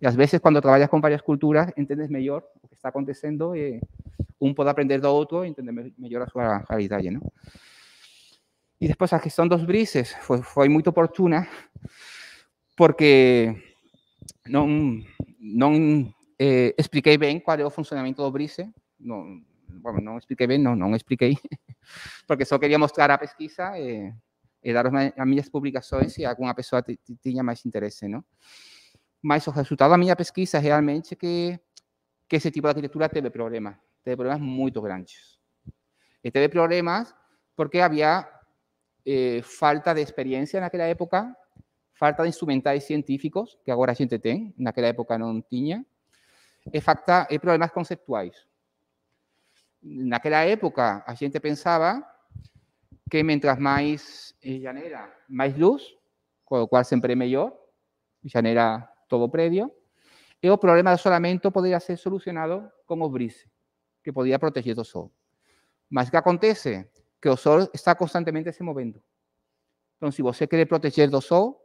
Y a veces cuando trabajas con varias culturas, entiendes mejor lo que está aconteciendo y un pode aprender do outro e entender mellor a súa realidade, non? E despois a gestión dos brises foi, foi moito oportuna porque non, non eh, expliquei ben cual é o funcionamento do brise, non, bueno, non expliquei ben, non, non expliquei, porque só quería mostrar a pesquisa e, e dar as miñas publicações se alguma pessoa tiña máis interese, non? Mas o resultado da miña pesquisa realmente que que ese tipo de arquitectura teve problema. Teve problemas muito grandes. E teve problemas porque havia eh, falta de experiência naquela época, falta de instrumentais científicos, que agora a gente tem, naquela época não tinha, e, falta, e problemas conceptuais naquela época, a gente pensava que mientras mais llanera, mais luz, com o qual sempre é melhor, llanera todo prédio, e o problema do solamento poderia ser solucionado com o brise, que podia proteger do sol. Mas que acontece? Que o sol está constantemente se movendo. Então, se você quer proteger do sol,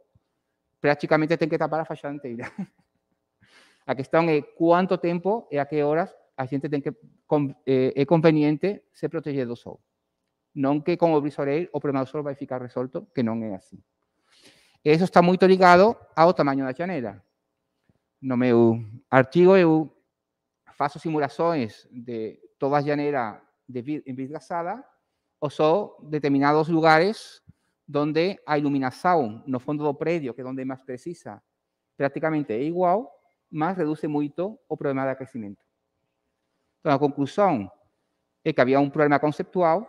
praticamente tem que tapar a fachada inteira. A questão é quanto tempo e a que horas a gente tem que é conveniente se proteger do sol. Não que com o brisoreiro o problema do sol vai ficar resolto, que não é assim. Isso está muito ligado ao tamanho da janela. No meu artigo eu faço simulações de toda a janela de vid envidraçada ou só determinados lugares onde a iluminação no fundo do prédio, que é onde mais precisa, praticamente é igual, mas reduz muito o problema de aquecimento. Então, a conclusão é que havia um problema conceptual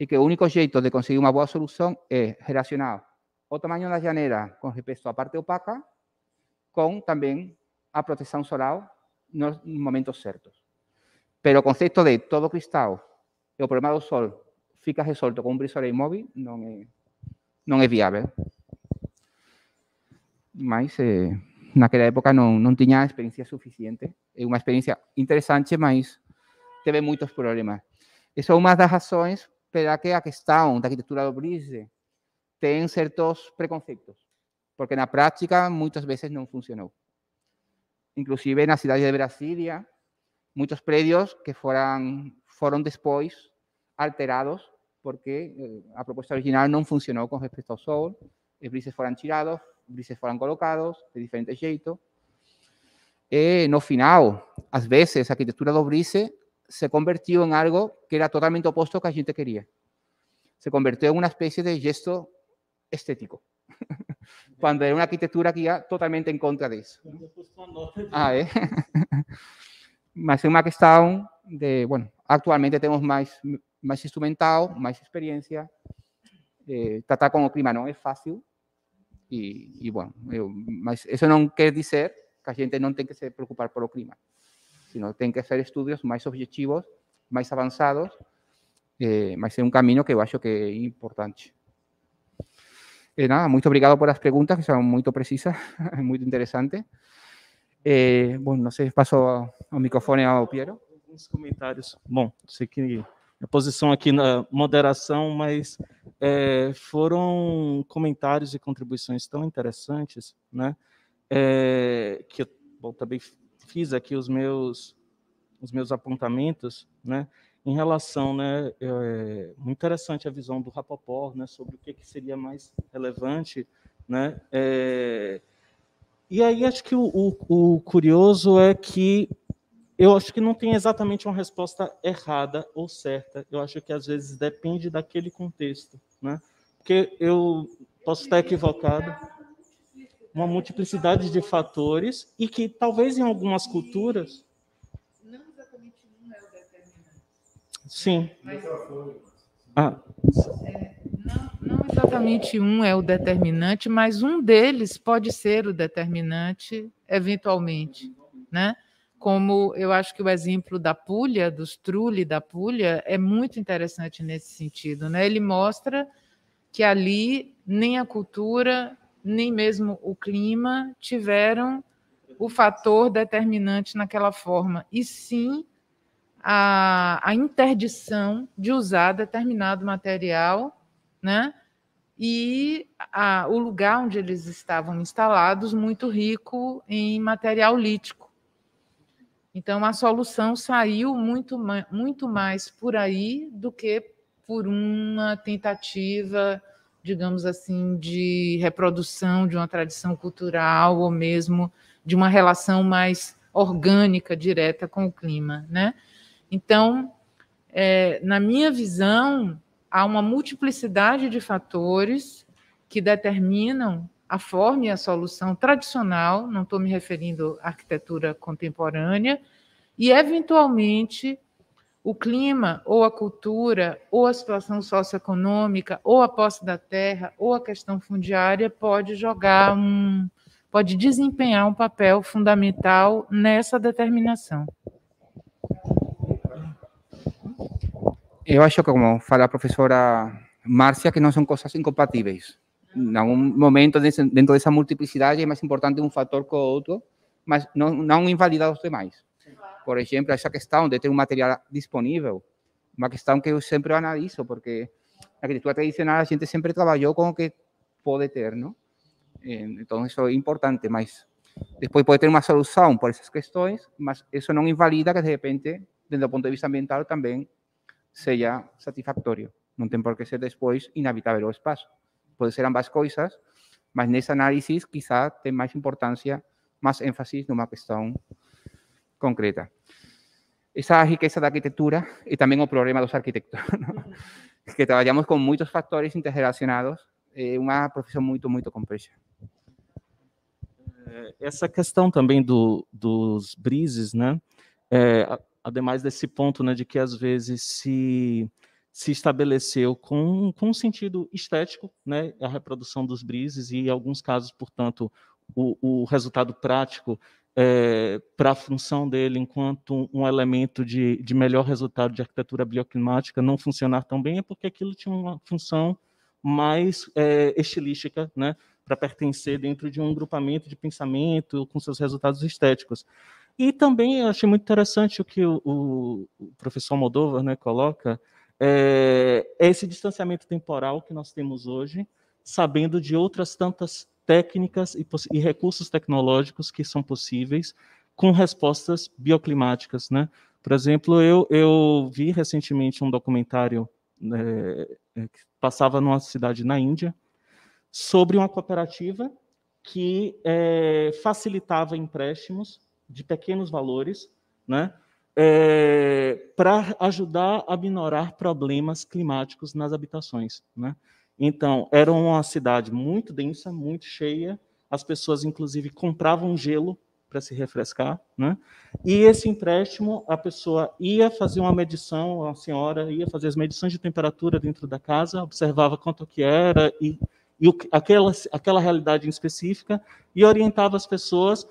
e que o único jeito de conseguir uma boa solução é relacionar o tamanho da janela com respeito à parte opaca com também a proteção solar nos momentos certos. Pero o concepto de todo cristal e o problema do sol fica resolto con un brisol móvil non é, non é viável. Mas eh, naquela época non, non tiña experiencia suficiente. É unha experiencia interesante, mas teve moitos problemas. E son unhas das razóns pela que a questão da arquitetura do brise ten certos preconceptos, porque na práctica moitas veces non funcionou. Inclusive na cidade de Brasília, muitos prédios que foram, foram depois alterados porque eh, a proposta original não funcionou com respeito ao sol, os brises foram tirados, brises foram colocados de diferente jeito. E no final, às vezes, a arquitetura do brise se convertiu em algo que era totalmente oposto ao que a gente queria. Se convertiu em uma espécie de gesto estético. Quando era uma arquitetura que ia totalmente em contra disso. Ah, é? Mas é uma questão de, bueno, atualmente temos mais, mais instrumental, mais experiência. Eh, tratar com o clima não é fácil. E, e bueno, mas isso não quer dizer que a gente não tem que se preocupar pelo clima, sino tem que fazer estudos mais objetivos, mais avançados, eh, mas é um caminho que eu acho que é importante. E nada, muito obrigado por as perguntas, que são muito precisas, muito interessantes. Eh, bom, não sei, passo o microfone ao Piero. Alguns comentários. Bom, sei que a posição aqui na moderação, mas é, foram comentários e contribuições tão interessantes, né? É, que eu bom, também fiz aqui os meus os meus apontamentos, né? Em relação, né? É, muito interessante a visão do Rapoport, né? Sobre o que, que seria mais relevante, né? É, e aí acho que o, o, o curioso é que eu acho que não tem exatamente uma resposta errada ou certa. Eu acho que às vezes depende daquele contexto, né? Porque eu posso estar equivocado. Uma multiplicidade de fatores e que talvez em algumas culturas. Não exatamente um é o determinante. Sim. Mas, Ah, é, não, não exatamente um é o determinante, mas um deles pode ser o determinante, eventualmente, né? Como eu acho que o exemplo da Puglia, dos Trulli da Puglia, é muito interessante nesse sentido, né? Ele mostra que ali nem a cultura, nem mesmo o clima tiveram o fator determinante naquela forma, e sim a, a interdição de usar determinado material, né? E a, o lugar onde eles estavam instalados, muito rico em material lítico. Então, a solução saiu muito, muito mais por aí do que por uma tentativa, digamos assim, de reprodução de uma tradição cultural ou mesmo de uma relação mais orgânica, direta com o clima. Né? Então, é, na minha visão, há uma multiplicidade de fatores que determinam a forma e a solução tradicional, não estou me referindo à arquitetura contemporânea, e, eventualmente, o clima, ou a cultura, ou a situação socioeconômica, ou a posse da terra, ou a questão fundiária pode jogar um. pode desempenhar um papel fundamental nessa determinação. Eu acho que, como fala a professora Márcia, que não são coisas incompatíveis. Em algum momento, dentro dessa multiplicidade, é mais importante um fator que o outro, mas não, não invalida os demais. Por exemplo, essa questão de ter um material disponível, uma questão que eu sempre analiso, porque na arquitetura tradicional a gente sempre trabalhou com o que pode ter, não? Então, isso é importante, mas depois pode ter uma solução por essas questões, mas isso não invalida que, de repente, desde o ponto de vista ambiental, também seja satisfatório. Não tem por que ser depois inabitável o espaço. Pode ser ambas coisas, mas nessa análise, quizá tem mais importância, mais ênfase numa questão concreta. Essa riqueza da arquitetura e também o problema dos arquitetos, não? que trabalhamos com muitos fatores interrelacionados, é uma profissão muito, muito complexa. Essa questão também do, dos brises, né? É, ademais desse ponto, né, de que às vezes se se estabeleceu com, com um sentido estético, né, a reprodução dos brises e, em alguns casos, portanto, o, o resultado prático é, para a função dele enquanto um elemento de, de melhor resultado de arquitetura bioclimática não funcionar tão bem é porque aquilo tinha uma função mais é, estilística, né, para pertencer dentro de um grupamento de pensamento com seus resultados estéticos. E também eu achei muito interessante o que o, o professor Moldova né, coloca, é, é esse distanciamento temporal que nós temos hoje, sabendo de outras tantas técnicas e, e, recursos tecnológicos que são possíveis com respostas bioclimáticas, né? Por exemplo, eu, eu vi recentemente um documentário né, é, que passava numa cidade na Índia sobre uma cooperativa que é, facilitava empréstimos de pequenos valores, né, é, para ajudar a minorar problemas climáticos nas habitações. Né? Então, era uma cidade muito densa, muito cheia, as pessoas, inclusive, compravam gelo para se refrescar, né? E esse empréstimo, a pessoa ia fazer uma medição, a senhora ia fazer as medições de temperatura dentro da casa, observava quanto que era e, e aquela, aquela realidade específica e orientava as pessoas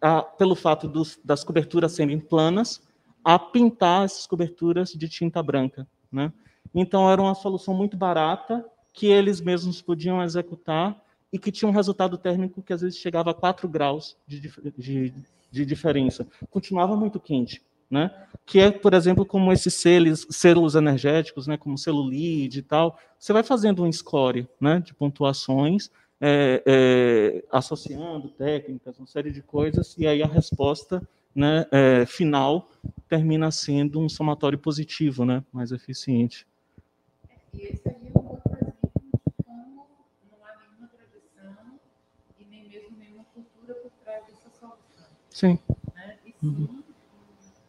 a, pelo fato dos, das coberturas serem planas, a pintar essas coberturas de tinta branca. Né? Então, era uma solução muito barata, que eles mesmos podiam executar e que tinha um resultado térmico que às vezes chegava a 4 graus de, de, de diferença. Continuava muito quente. Né? que é, por exemplo, como esses selos, selos energéticos, né, como celulite e tal, você vai fazendo um score né, de pontuações é, é, associando técnicas, uma série de coisas, e aí a resposta né, é, final termina sendo um somatório positivo, né, mais eficiente. E esse aí é um outro exemplo de como não há nenhuma tradição e nem mesmo nenhuma cultura por trás dessa solução. Sim. Né? E sim, uhum.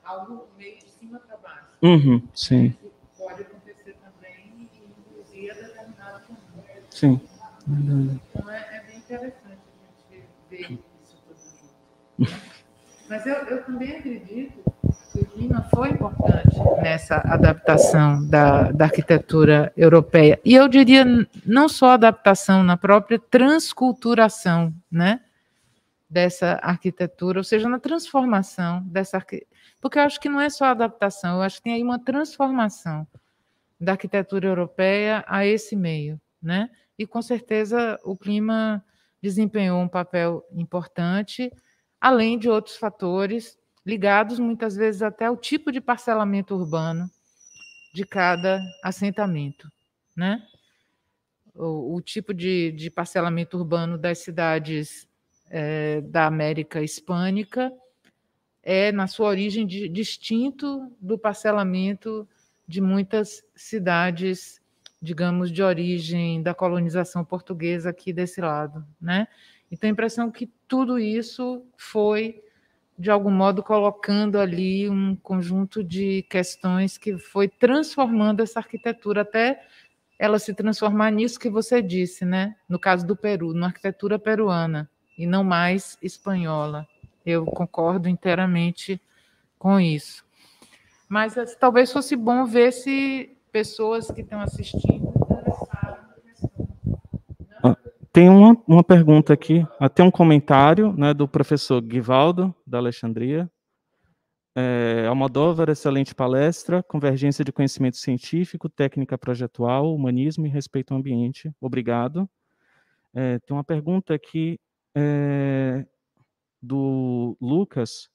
algo meio de cima para baixo. Uhum, sim. Que pode acontecer também e induzir a determinado caminho. Sim. Então é, é, bem interessante a gente ver isso tudo junto. Mas eu, eu também acredito que o clima foi importante nessa adaptação da, da arquitetura europeia. E eu diria não só adaptação, na própria transculturação, né? dessa arquitetura, ou seja, na transformação dessa porque eu acho que não é só adaptação, eu acho que tem aí uma transformação da arquitetura europeia a esse meio, né? E com certeza o clima desempenhou um papel importante, além de outros fatores ligados muitas vezes até ao tipo de parcelamento urbano de cada assentamento, né? O, o tipo de, de, parcelamento urbano das cidades é, da América Hispânica é, na sua origem, de, distinto do parcelamento de muitas cidades digamos, de origem da colonização portuguesa aqui desse lado, né? Então a impressão que tudo isso foi de algum modo colocando ali um conjunto de questões que foi transformando essa arquitetura até ela se transformar nisso que você disse, né? No caso do Peru, numa arquitetura peruana e não mais espanhola. Eu concordo inteiramente com isso. Mas talvez fosse bom ver se pessoas que estão assistindo ah, Tem uma, uma pergunta aqui, até um comentário né, do professor Guivaldo, da Alexandria. É, Almodóvar, excelente palestra, convergência de conhecimento científico, técnica projetual, humanismo e respeito ao ambiente. Obrigado. É, tem uma pergunta aqui. É, do Lucas,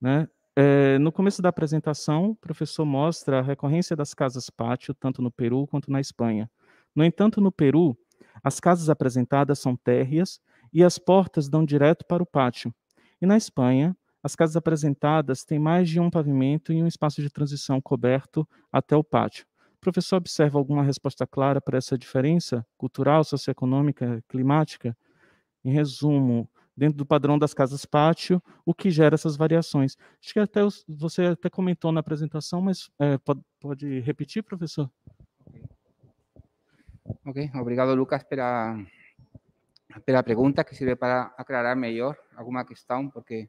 né? É, no começo da apresentação, o professor mostra a recorrência das casas pátio, tanto no Peru quanto na Espanha. No entanto, no Peru, as casas apresentadas são térreas e as portas dão direto para o pátio. E na Espanha, as casas apresentadas têm mais de um pavimento e um espaço de transição coberto até o pátio. O professor observa alguma resposta clara para essa diferença cultural, socioeconômica, climática? Em resumo, dentro do padrão das casas pátio, o que gera essas variações. Acho que até você até comentou na apresentação, mas é, pode, pode, repetir, professor? Ok, obrigado, Lucas, pela, pela pergunta, que serve para aclarar melhor alguma questão, porque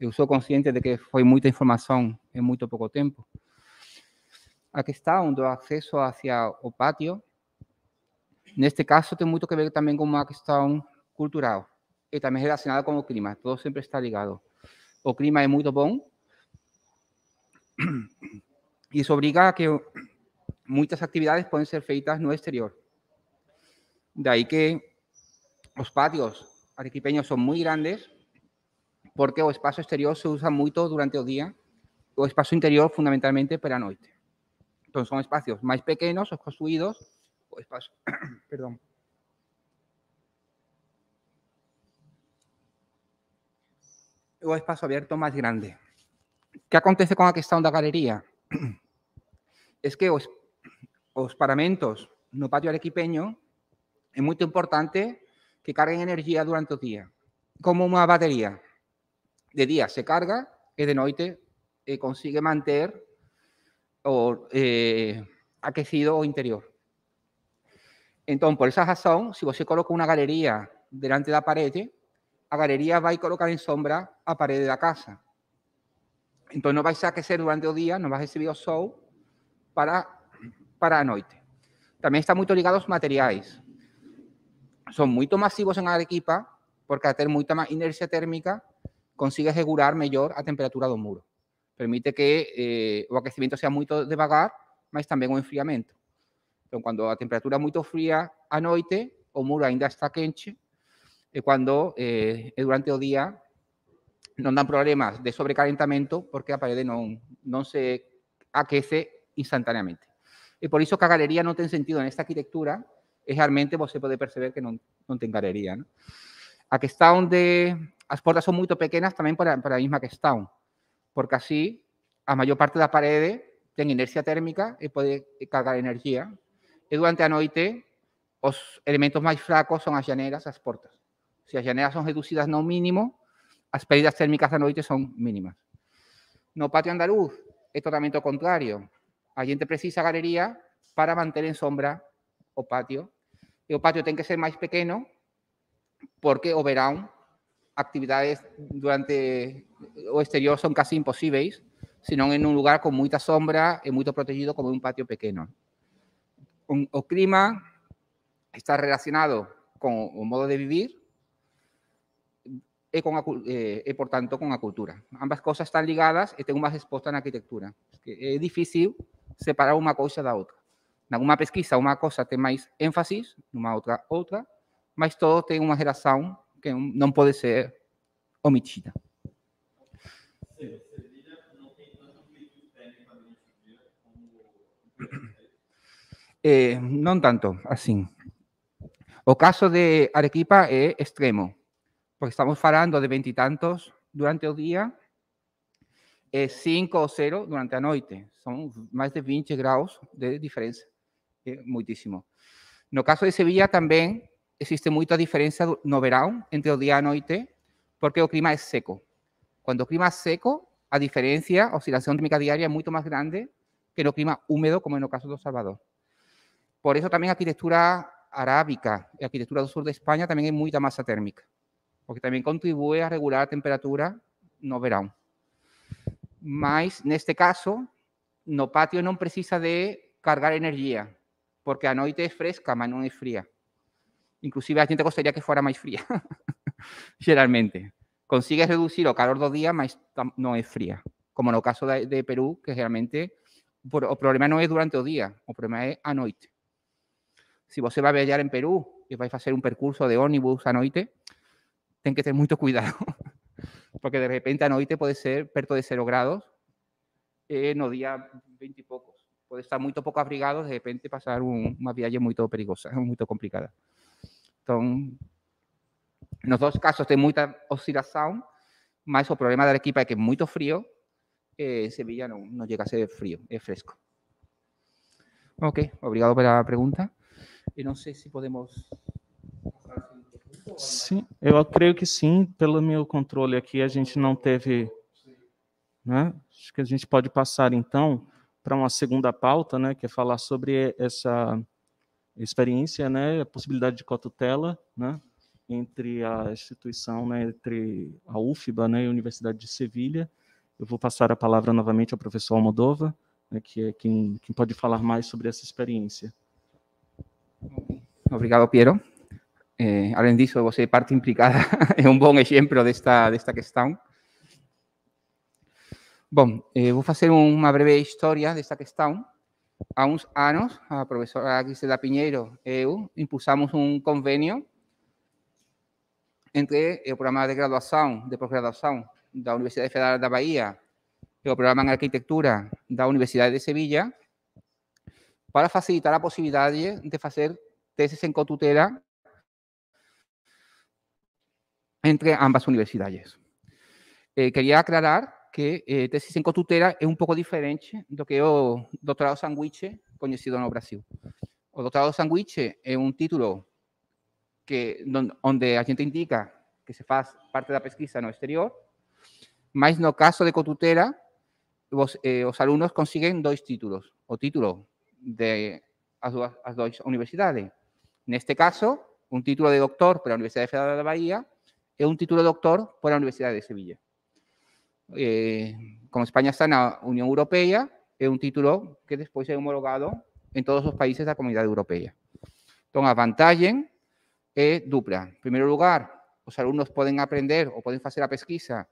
eu sou consciente de que foi muita informação em muito pouco tempo. A questão do acesso hacia o pátio, neste caso, tem muito que ver também com uma questão cultural e também relacionada com o clima. Todo sempre está ligado. O clima é muito bom. E isso obriga a que muitas atividades podem ser feitas no exterior. Daí que os pátios arequipeños são muito grandes, porque o espaço exterior se usa muito durante o dia, o espaço interior fundamentalmente para a noite. Então são espaços mais pequenos, construídos, o espaço, perdão, o espaço aberto mais grande. Que acontece com a questão da galeria? É que os, os paramentos no pátio arequipeño é muito importante que carguen energia durante o dia, como uma bateria. De dia se carga e de noite eh, consigue manter o, eh, aquecido o interior. Então, por essa razão, se você coloca uma galeria delante da parede, a galería vai colocar en sombra a parede da casa. Entón, non vais a aquecer durante o día, non vais a recibir o sol para, para a noite. Tamén está moito ligado. Son moito masivos en Arequipa, porque a ter moita máis inercia térmica, consigue regular mellor a temperatura do muro. Permite que eh, o aquecimento sea moito devagar, mas tamén o enfriamento. Entón, cando a temperatura é moito fría a noite, o muro ainda está quente, e cando eh, durante o día non dan problemas de sobrecalentamento porque a parede non, non se aquece instantáneamente. E por iso que a galería non ten sentido nesta arquitectura e realmente você pode perceber que non, non ten galería. ¿no? A questão de... As portas son moito pequenas tamén para, para a mesma questão, porque así a maior parte da parede ten inercia térmica e pode cargar energía. E durante a noite, os elementos máis fracos son as janelas, as portas. Se as janelas son reducidas no mínimo, as pérdidas térmicas da noite son mínimas. No patio andaluz é totalmente contrario. A xente precisa galería para manter en sombra o patio. E o patio ten que ser máis pequeno porque o verán actividades durante o exterior son casi imposibles, senón en un lugar con moita sombra e moito protegido como un patio pequeno. O clima está relacionado con o modo de vivir e, con eh, e, por tanto, con a cultura. Ambas cousas están ligadas e ten unha resposta na arquitectura. É difícil separar unha cousa da outra. Nalgúma pesquisa, unha cosa ten máis énfasis, nunha outra, outra, mas todo ten unha relación que non pode ser omitida. Eh, non tanto, así. O caso de Arequipa é extremo porque estamos falando de veintitantos durante o dia e cinco ou zero durante a noite. São mais de 20 graus de diferença. É muitíssimo. No caso de Sevilla também existe muita diferença no verão entre o dia e a noite, porque o clima é seco. Quando o clima é seco, a diferença, a oscilação térmica diária é muito mais grande que no clima húmedo, como no caso do Salvador. Por isso também a arquitetura arábica e a arquitetura do sul de Espanha também é muita massa térmica porque también contribuye a regular la temperatura no verão. Mas, neste caso, no patio non precisa de cargar energía, porque a noite é fresca, mas non é fría. Inclusive, a gente gostaria que fora máis fría, geralmente. Consigue reducir o calor do día, mas non é fría. Como no caso de, de que realmente o problema non é durante o día, o problema é a noite. Se você vai viajar en Perú e vai facer un percurso de ónibus a noite, ten que ter moito cuidado, porque de repente a noite pode ser perto de cero grados e no día 20 e poucos. Pode estar moito pouco abrigado, de repente pasar un, unha viaxe moito perigosa, moito complicada. Entón, nos dos casos ten moita oscilación, mas o problema da equipa é que é moito frío e Sevilla non, non llega a ser frío, é fresco. Ok, obrigado pela pergunta. E non sei se podemos Sim, eu creio que sim, pelo meu controle aqui a gente não teve, né? Acho que a gente pode passar então para uma segunda pauta, né, que é falar sobre essa experiência, né, a possibilidade de cotutela, né, entre a instituição, né, entre a UFBA, né, e a Universidade de Sevilha. Eu vou passar a palavra novamente ao professor Almodova, né, que é quem, quem pode falar mais sobre essa experiência. Obrigado, Piero. Eh, além disso, você parte implicada, é um bom exemplo desta, desta questão. Bom, eh, vou fazer uma breve história desta questão. Há uns anos, a professora Gisela Pinheiro e eu impulsamos um convênio entre o programa de graduação, de pós-graduação da Universidade Federal da Bahia e o programa em arquitetura da Universidade de Sevilla para facilitar a possibilidade de fazer teses em cotutela entre ambas universidades. Eh, quería aclarar que eh, tesis en cotutela é un pouco diferente do que o doutorado sanguiche coñecido no Brasil. O doutorado sanguiche é un título que onde a gente indica que se faz parte da pesquisa no exterior, mas no caso de cotutela, os, eh, os alumnos consiguen dois títulos, o título de as, dúas, as dúas universidades. Neste caso, un título de doctor pela Universidade Federal da Bahía e un título de doctor pola Universidade de Sevilla. eh, como España está na Unión Europea, é un título que despois é homologado en todos os países da Comunidade Europea. Entón, a vantaxe é dupla. En primeiro lugar, os alumnos poden aprender ou poden facer a pesquisa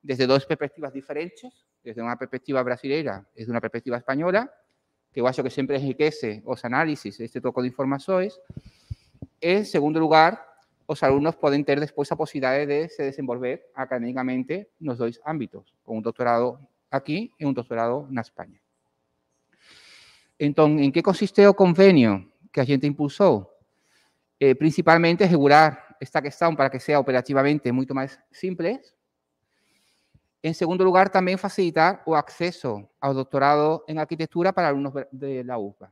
desde dúas perspectivas diferentes, desde unha perspectiva brasileira desde unha perspectiva española, que eu acho que sempre enriquece os análisis este troco de informações. E, en segundo lugar, os alumnos poden ter despois a posibilidade de se desenvolver académicamente nos dois ámbitos, con un doctorado aquí e un doctorado na España. Entón, en que consiste o convenio que a gente impulsou? Eh, principalmente, regular esta questão para que sea operativamente moito máis simples. En segundo lugar, tamén facilitar o acceso ao doctorado en arquitectura para alumnos de la UPA.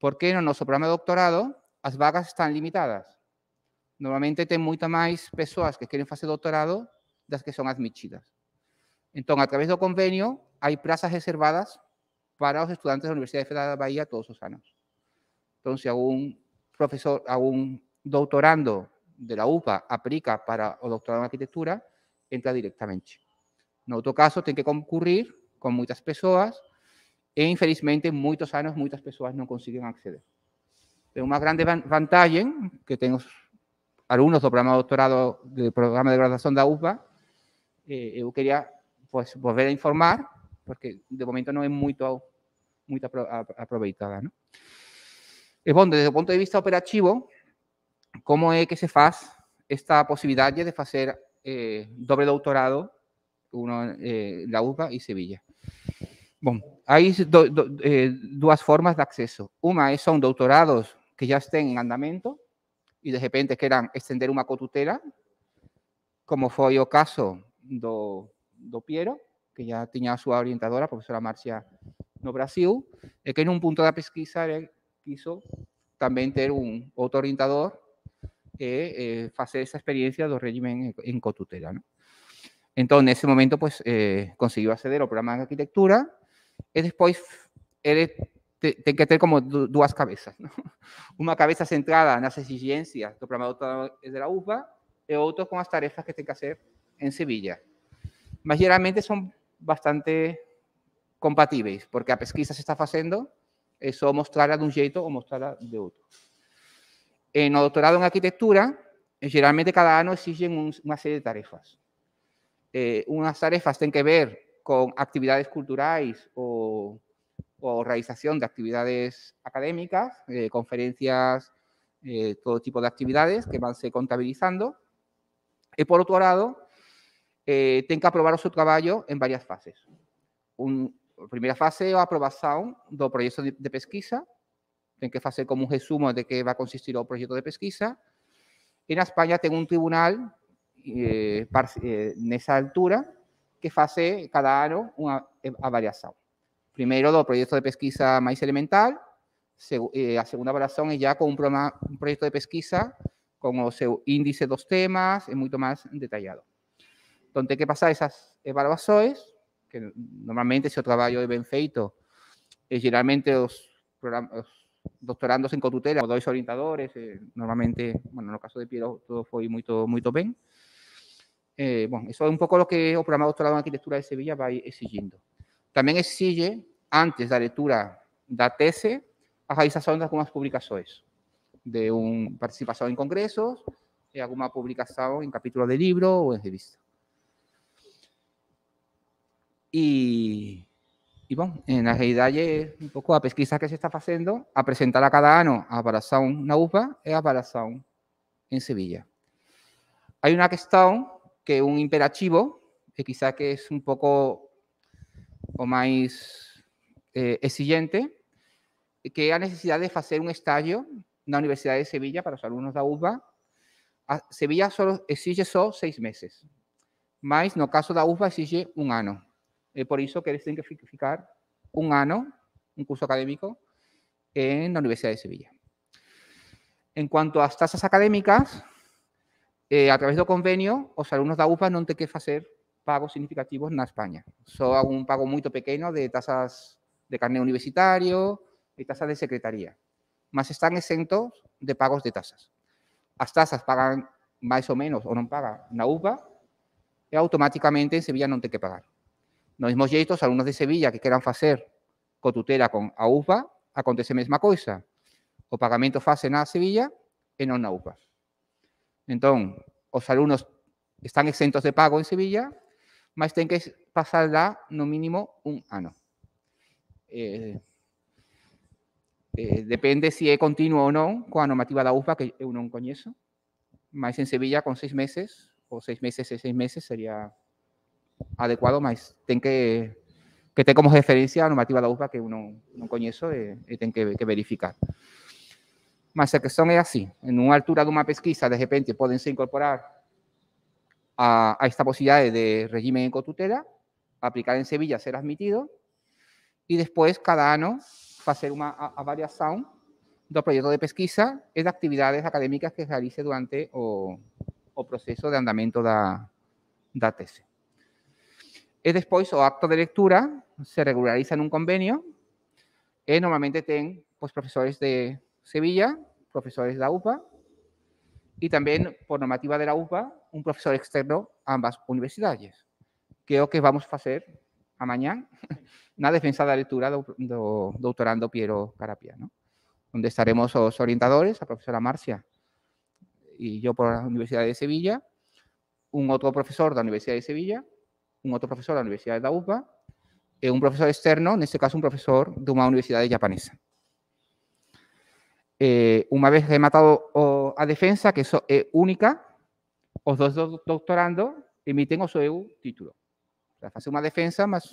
Porque no noso programa de doctorado as vagas están limitadas normalmente ten moita máis persoas que queren facer doutorado das que son admitidas. Entón, a través do convenio, hai prazas reservadas para os estudantes da Universidade Federal da Bahía todos os anos. Entón, se algún profesor, algún doutorando de la UPA aplica para o doutorado en arquitectura, entra directamente. No outro caso, ten que concurrir con moitas persoas e, infelizmente, moitos anos, moitas persoas non consiguen acceder. É unha grande vantaxe que ten os alumnos do programa de doctorado do programa de graduación da UPA, eh, eu quería pues, volver a informar, porque de momento non é moito, moito aproveitada. ¿no? E, bom, desde o ponto de vista operativo, como é que se faz esta posibilidade de facer eh, doble doutorado uno, eh, la UPA e Sevilla? Bom, hai do, do, eh, formas de acceso. Unha son doutorados que já estén en andamento, e de repente queran estender unha cotutela, como foi o caso do, do Piero, que ya tiña a súa orientadora, a profesora Marcia, no Brasil, e que nun punto da pesquisa ele quiso tamén ter un outro orientador e eh, facer esa experiencia do régimen en cotutela. ¿no? Entón, nese momento, pues, eh, acceder ao programa de arquitectura e despois ele ten que ter como dúas cabezas. ¿no? Unha cabeza centrada nas exigencias do programa doutorado de la UPA e outro con as tarefas que ten que hacer en Sevilla. Mas geralmente son bastante compatíveis, porque a pesquisa se está facendo e só mostrará dun xeito ou mostrará de outro. En o doutorado en arquitectura, geralmente cada ano exigen un, unha serie de tarefas. Eh, unhas tarefas ten que ver con actividades culturais ou o realización de actividades académicas, eh, conferencias, eh, todo tipo de actividades que van se contabilizando. Y por otro lado, eh, que aprovar o seu trabalho em várias fases. Um, a primeira fase é a aprovação do projeto de, de pesquisa, tem que fazer como um resumo de que vai consistir o projeto de pesquisa. E na Espanha tem um tribunal, eh, par- eh, nessa altura, que faz cada ano uma avaliação. Primeiro do projeto de pesquisa mais elemental, eh, segunda avaliação é já com um, programa, um projeto de pesquisa com o seu índice dos temas, é muito mais detalhado. Então, tem que passar essas avaliações, que normalmente, se o trabalho é bem feito, e geralmente os, program- os doutorandos em cotutela, dois orientadores, eh, normalmente, bueno, no caso de Piero, todo foi muito, muito bem. Eh, bom, isso é um pouco o que o programa de doutorado em arquitetura de Sevilla vai exigindo. Também exige, antes da leitura da tese, a realização de algumas publicações, de uma participação em congressos, e alguma publicação em capítulo de livro ou em revista. E, e bom, na realidade, um pouco a pesquisa que se está fazendo, a apresentar a cada ano a avaliação na UPA e a avaliação em Sevilla. Há uma questão que é um imperativo, que quizá que é um pouco o mais eh, exigente, que é a necessidade de fazer um estágio na Universidade de Sevilla para os alunos da UPA. A Sevilla só exige só seis meses, mas no caso da UPA exige um ano. É por isso que eles têm que fi- ficar um ano, um curso acadêmico, em na Universidade de Sevilla. En cuanto às taxas académicas, eh, a través do convenio, os alunos da UPA non têm que facer pagos significativos na España. Só algún pago moito pequeno de tasas de carnet universitario y tasas de secretaría, más están exentos de pagos de tasas. Las tasas pagan más o menos o non paga na UPA e automáticamente en Sevilla non ten que pagar. No mismo xeito, os alumnos de Sevilla que queran facer cotutela con a UPA acontece a mesma coisa. O pagamento fase na Sevilla e non na UPA. Entón, os alumnos están exentos de pago en Sevilla, mas ten que pasar pasarla no mínimo un ano. Eh, eh, depende se é continuo ou non coa normativa da UPA, que eu non coñezo, mas en Sevilla con seis meses, ou seis meses e seis meses sería adecuado, mas ten que que ten como referencia a normativa da UPA que eu non, non coñezo e, e ten que, que verificar. Mas a questão é así, en unha altura dunha pesquisa, de repente, podense incorporar a, a esta posibilidade de régimen en cotutela, aplicar en Sevilla, ser admitido, e despois, cada ano, facer unha a- avaliación do proxecto de pesquisa e de actividades académicas que realice durante o, o proceso de andamento da, da tese. E despois o acto de lectura se regulariza nun convenio e normalmente ten pois, profesores de Sevilla, profesores da UPA e tamén, por normativa de la UPA, un profesor externo a ambas universidades, que é o que vamos facer amañán na defensa da lectura do, do Piero Carapia, ¿no? onde estaremos os orientadores, a profesora Marcia e yo por a Universidade de Sevilla, un outro profesor da Universidade de Sevilla, un outro profesor da Universidade da UPA e un profesor externo, neste caso un profesor dunha universidade japonesa. Eh, unha vez rematado o, a defensa, que so, é única, os dos do- doctorando emiten o seu título. Sea, facer unha defensa, mas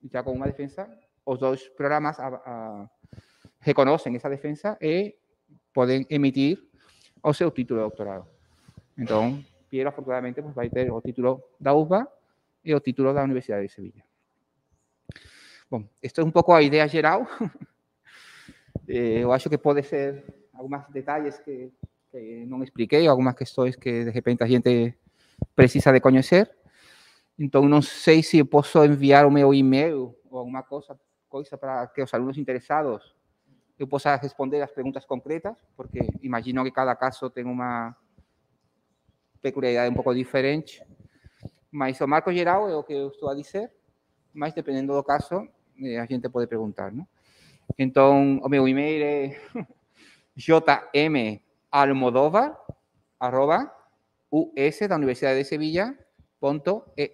ya con unha defensa, os dois programas a, a, reconocen esa defensa e poden emitir o seu título de doctorado. Entón, Piero, afortunadamente, pues, vai ter o título da UPA e o título da Universidade de Sevilla. Bom, isto é un pouco a idea geral. eh, eu acho que pode ser algumas detalles que, que non expliquei, algumas questões que de repente a gente precisa de coñecer. Entón, non sei se posso enviar o meu e-mail ou alguma cosa, coisa para que os alunos interesados eu possa responder as preguntas concretas, porque imagino que cada caso ten unha peculiaridade un pouco diferente, mas o marco geral é o que eu estou a dizer, mas dependendo do caso, eh, a gente pode perguntar, ¿no? Entón, o meu e-mail é jmalmodovar, arroba, us da Universidade de Sevilla, ponto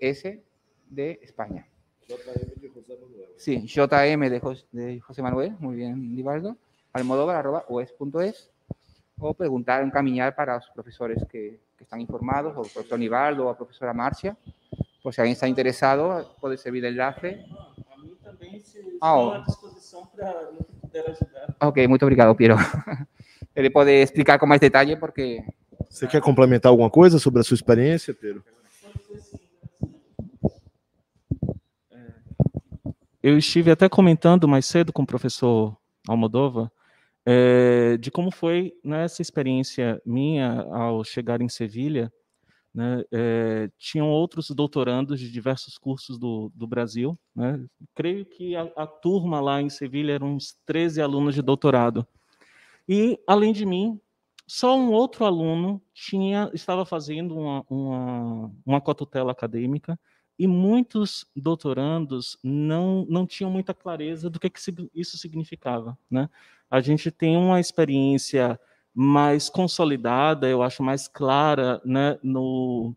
es de España. Sí, JM de, Jos- de José Manuel, muy bien, Libardo, almodóvar, arroba, us.es, o preguntar, encaminar para los profesores que, que están informados, o al profesor Nivaldo o a profesora Marcia, por si alguém está interessado, pode servir de enlace. A mim também se Ah, ó. à disposição para no que puder ajudar. Ok, muito obrigado, Piero. Ele pode explicar com mais detalhe, porque Você quer complementar alguma coisa sobre a sua experiência, Pedro? Eu estive até comentando mais cedo com o professor Almodova eh, de como foi né, essa experiência minha ao chegar em Sevilha. Né, eh, tinham outros doutorandos de diversos cursos do, do Brasil. Né, creio que a, a turma lá em Sevilha eram uns 13 alunos de doutorado. E, além de mim, só um outro aluno tinha estava fazendo uma, uma, uma cotutela acadêmica e muitos doutorandos não, não tinham muita clareza do que, que isso significava. Né? A gente tem uma experiência mais consolidada, eu acho mais clara né, no,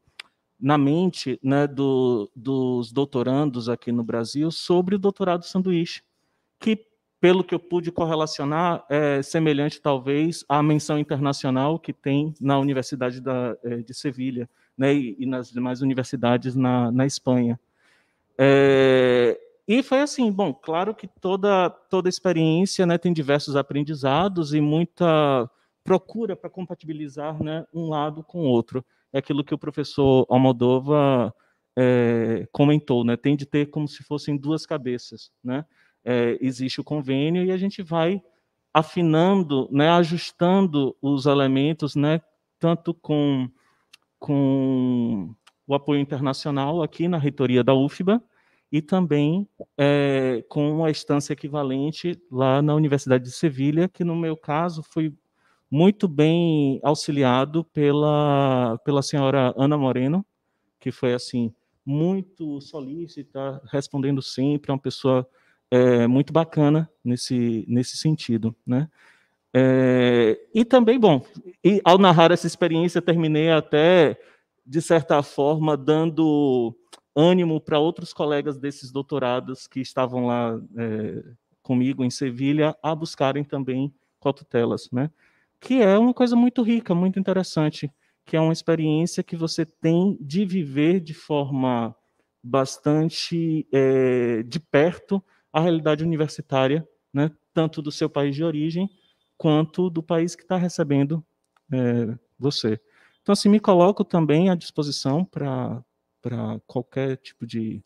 na mente né, do, dos doutorandos aqui no Brasil sobre o doutorado sanduíche, que, pelo que eu pude correlacionar, é semelhante, talvez, à menção internacional que tem na Universidade da, eh, de Sevilha né, e, nas demais universidades na, na Espanha. É, e foi assim, bom, claro que toda toda experiência né, tem diversos aprendizados e muita procura para compatibilizar né, um lado com o outro. É aquilo que o professor Almodova é, comentou, né, tem de ter como se fossem duas cabeças. Né? É, existe o convênio e a gente vai afinando, né, ajustando os elementos, né, tanto com com o apoio internacional aqui na reitoria da UFBA e também é, com a estância equivalente lá na Universidade de Sevilha, que no meu caso foi muito bem auxiliado pela, pela senhora Ana Moreno, que foi assim muito solícita, respondendo sempre, uma pessoa é, muito bacana nesse, nesse sentido, né? É, e também, bom, e ao narrar essa experiência, terminei até, de certa forma, dando ânimo para outros colegas desses doutorados que estavam lá é, comigo em Sevilha a buscarem também cotutelas, né? Que é uma coisa muito rica, muito interessante, que é uma experiência que você tem de viver de forma bastante é, de perto a realidade universitária, né? Tanto do seu país de origem quanto do país que está recebendo é, você. Então, assim, me coloco também à disposição para qualquer tipo de,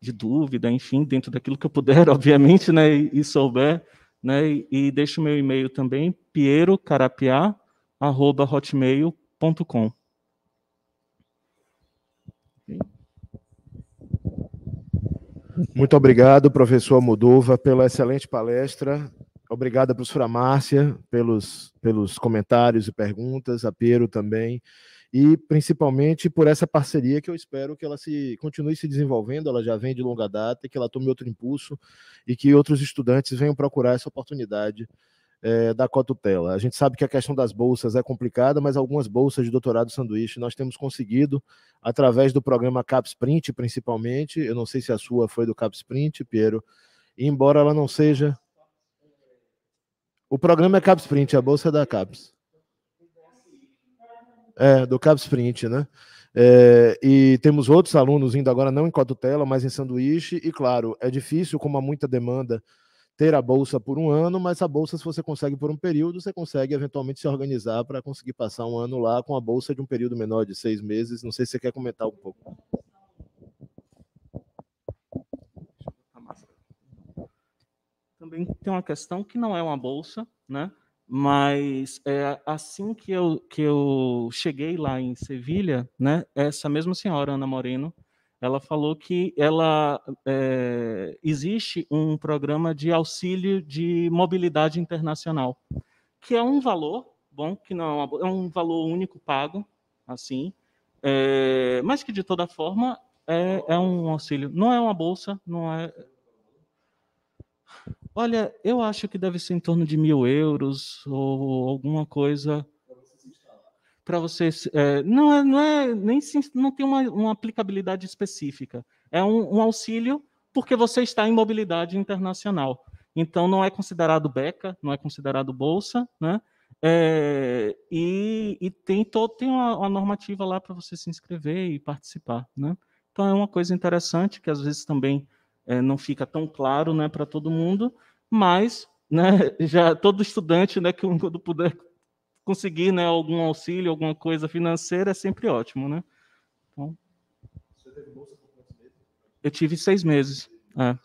de dúvida, enfim, dentro daquilo que eu puder, obviamente, né, e, souber, né, e, e deixo meu e-mail também, pierocarapiá.hotmail.com. Muito obrigado, professor Moldova, pela excelente palestra. Obrigado, professora Márcia, pelos, pelos comentários e perguntas, a Piero também, e principalmente por essa parceria que eu espero que ela se continue se desenvolvendo, ela já vem de longa data, e que ela tome outro impulso e que outros estudantes venham procurar essa oportunidade é, da cotutela. A gente sabe que a questão das bolsas é complicada, mas algumas bolsas de doutorado sanduíche nós temos conseguido através do programa CapsPrint, principalmente. Eu não sei se a sua foi do CapsPrint, Piero, e embora ela não seja o programa é CapsPrint, a bolsa é da Caps. É, do CapsPrint, né? É, e temos outros alunos indo agora não em cotutela, mas em sanduíche. E claro, é difícil, como há muita demanda, ter a bolsa por um ano, mas a bolsa, se você consegue por um período, você consegue eventualmente se organizar para conseguir passar um ano lá com a bolsa de um período menor de seis meses. Não sei se você quer comentar um pouco. Também tem uma questão que não é uma bolsa, né? Mas é, assim que eu, que eu cheguei lá em Sevilha, né? Essa mesma senhora, Ana Moreno, ela falou que ela é, existe um programa de auxílio de mobilidade internacional, que é um valor, bom, que não é, uma, é um valor único pago, assim, é, mas que de toda forma é, é um auxílio. Não é uma bolsa, não é, Olha, eu acho que deve ser em torno de mil euros ou alguma coisa para vocês. É, não é, não é nem não tem uma, uma aplicabilidade específica. É um, um, auxílio porque você está em mobilidade internacional. Então não é considerado beca, não é considerado bolsa, né? É, e, e, tem todo tem uma, uma normativa lá para você se inscrever e participar, né? Então, é uma coisa interessante que às vezes também é, não fica tão claro né, para todo mundo, mas né, já todo estudante né, que quando puder conseguir né, algum auxílio, alguma coisa financeira, é sempre ótimo. Né? Então, eu tive seis meses. É.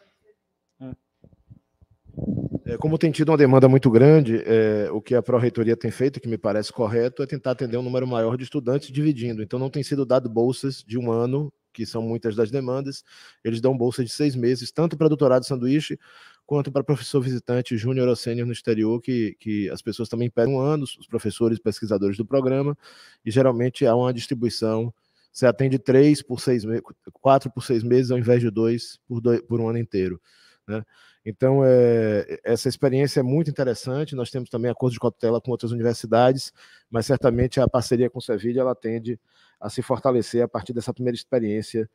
É, como tem tido uma demanda muito grande, é, o que a Pró-Reitoria tem feito, que me parece correto, é tentar atender um número maior de estudantes dividindo. Então, não tem sido dado bolsas de um ano, que são muitas das demandas. Eles dão bolsa de seis meses, tanto para doutorado sanduíche, quanto para professor visitante júnior ou sênior no exterior, que, que as pessoas também pedem um ano, os professores pesquisadores do programa, e geralmente há uma distribuição você atende três por seis meses, quatro por seis meses, ao invés de dois por, dois, por um ano inteiro. Né? Então, é, essa experiência é muito interessante. Nós temos também acordo de cautela com outras universidades, mas certamente a parceria com o Sevilha ela tende a se fortalecer a partir dessa primeira experiência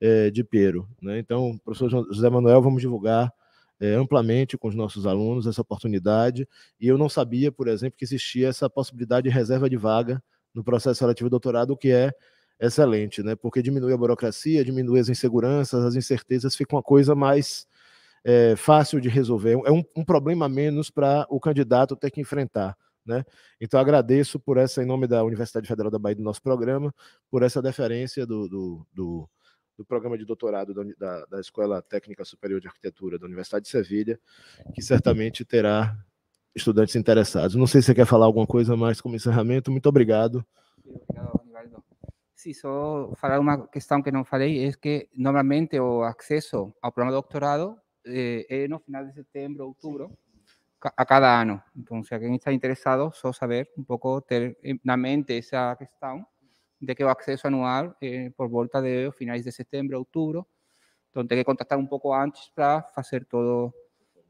é, de Pero. Né? Então, professor José Manuel, vamos divulgar é, amplamente com os nossos alunos essa oportunidade. E eu não sabia, por exemplo, que existia essa possibilidade de reserva de vaga no processo seletivo de doutorado, o que é excelente, né? porque diminui a burocracia, diminui as inseguranças, as incertezas, fica uma coisa mais é, fácil de resolver, é um, um problema menos para o candidato ter que enfrentar. Né? Então, agradeço por essa, em nome da Universidade Federal da Bahia, do nosso programa, por essa deferência do, do, do, do programa de doutorado da, da, Escola Técnica Superior de Arquitetura da Universidade de Sevilha, que certamente terá estudantes interessados. Não sei se você quer falar alguma coisa mais como encerramento. Muito obrigado. Obrigado, Sí, solo falar uma questão que não falei, é que normalmente o acesso ao programa de doutorado eh, é no final de setembro, outubro, a cada ano. Então, se alguém está interessado, só saber um pouco, ter mente essa questão de que o acesso anual é por volta de finais de setembro, outubro. Então, tem que contactar um pouco antes para fazer todo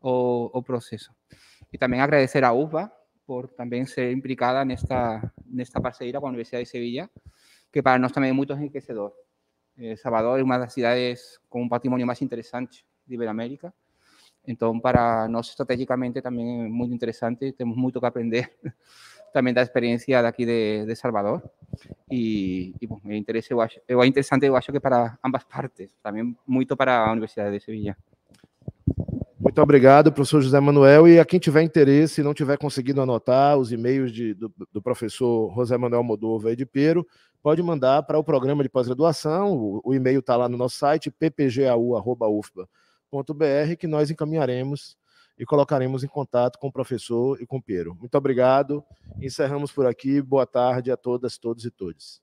o, o processo. E também agradecer à UFBA por também ser implicada nesta, nesta parceria com a Universidade de Sevilla, que para nós também é muito enriquecedor. Eh, Salvador é uma das cidades com um patrimônio mais interessante de Iberoamérica. Então, para nós, estrategicamente, também é muito interessante, temos muito que aprender também da experiência daqui de, de Salvador. E, e bom, é, interesse, eu acho, é interessante, eu acho que para ambas partes, também muito para a Universidade de Sevilla. Muito obrigado, professor José Manuel. E a quem tiver interesse e não tiver conseguido anotar os e-mails de, do, do, professor José Manuel Modova e de Pero, pode mandar para o programa de pós-graduação. O, o e-mail está lá no nosso site, ppgau.ufba.com br que nós encaminharemos e colocaremos em contato com o professor e com o Piero. Muito obrigado. Encerramos por aqui. Boa tarde a todas, todos e todos.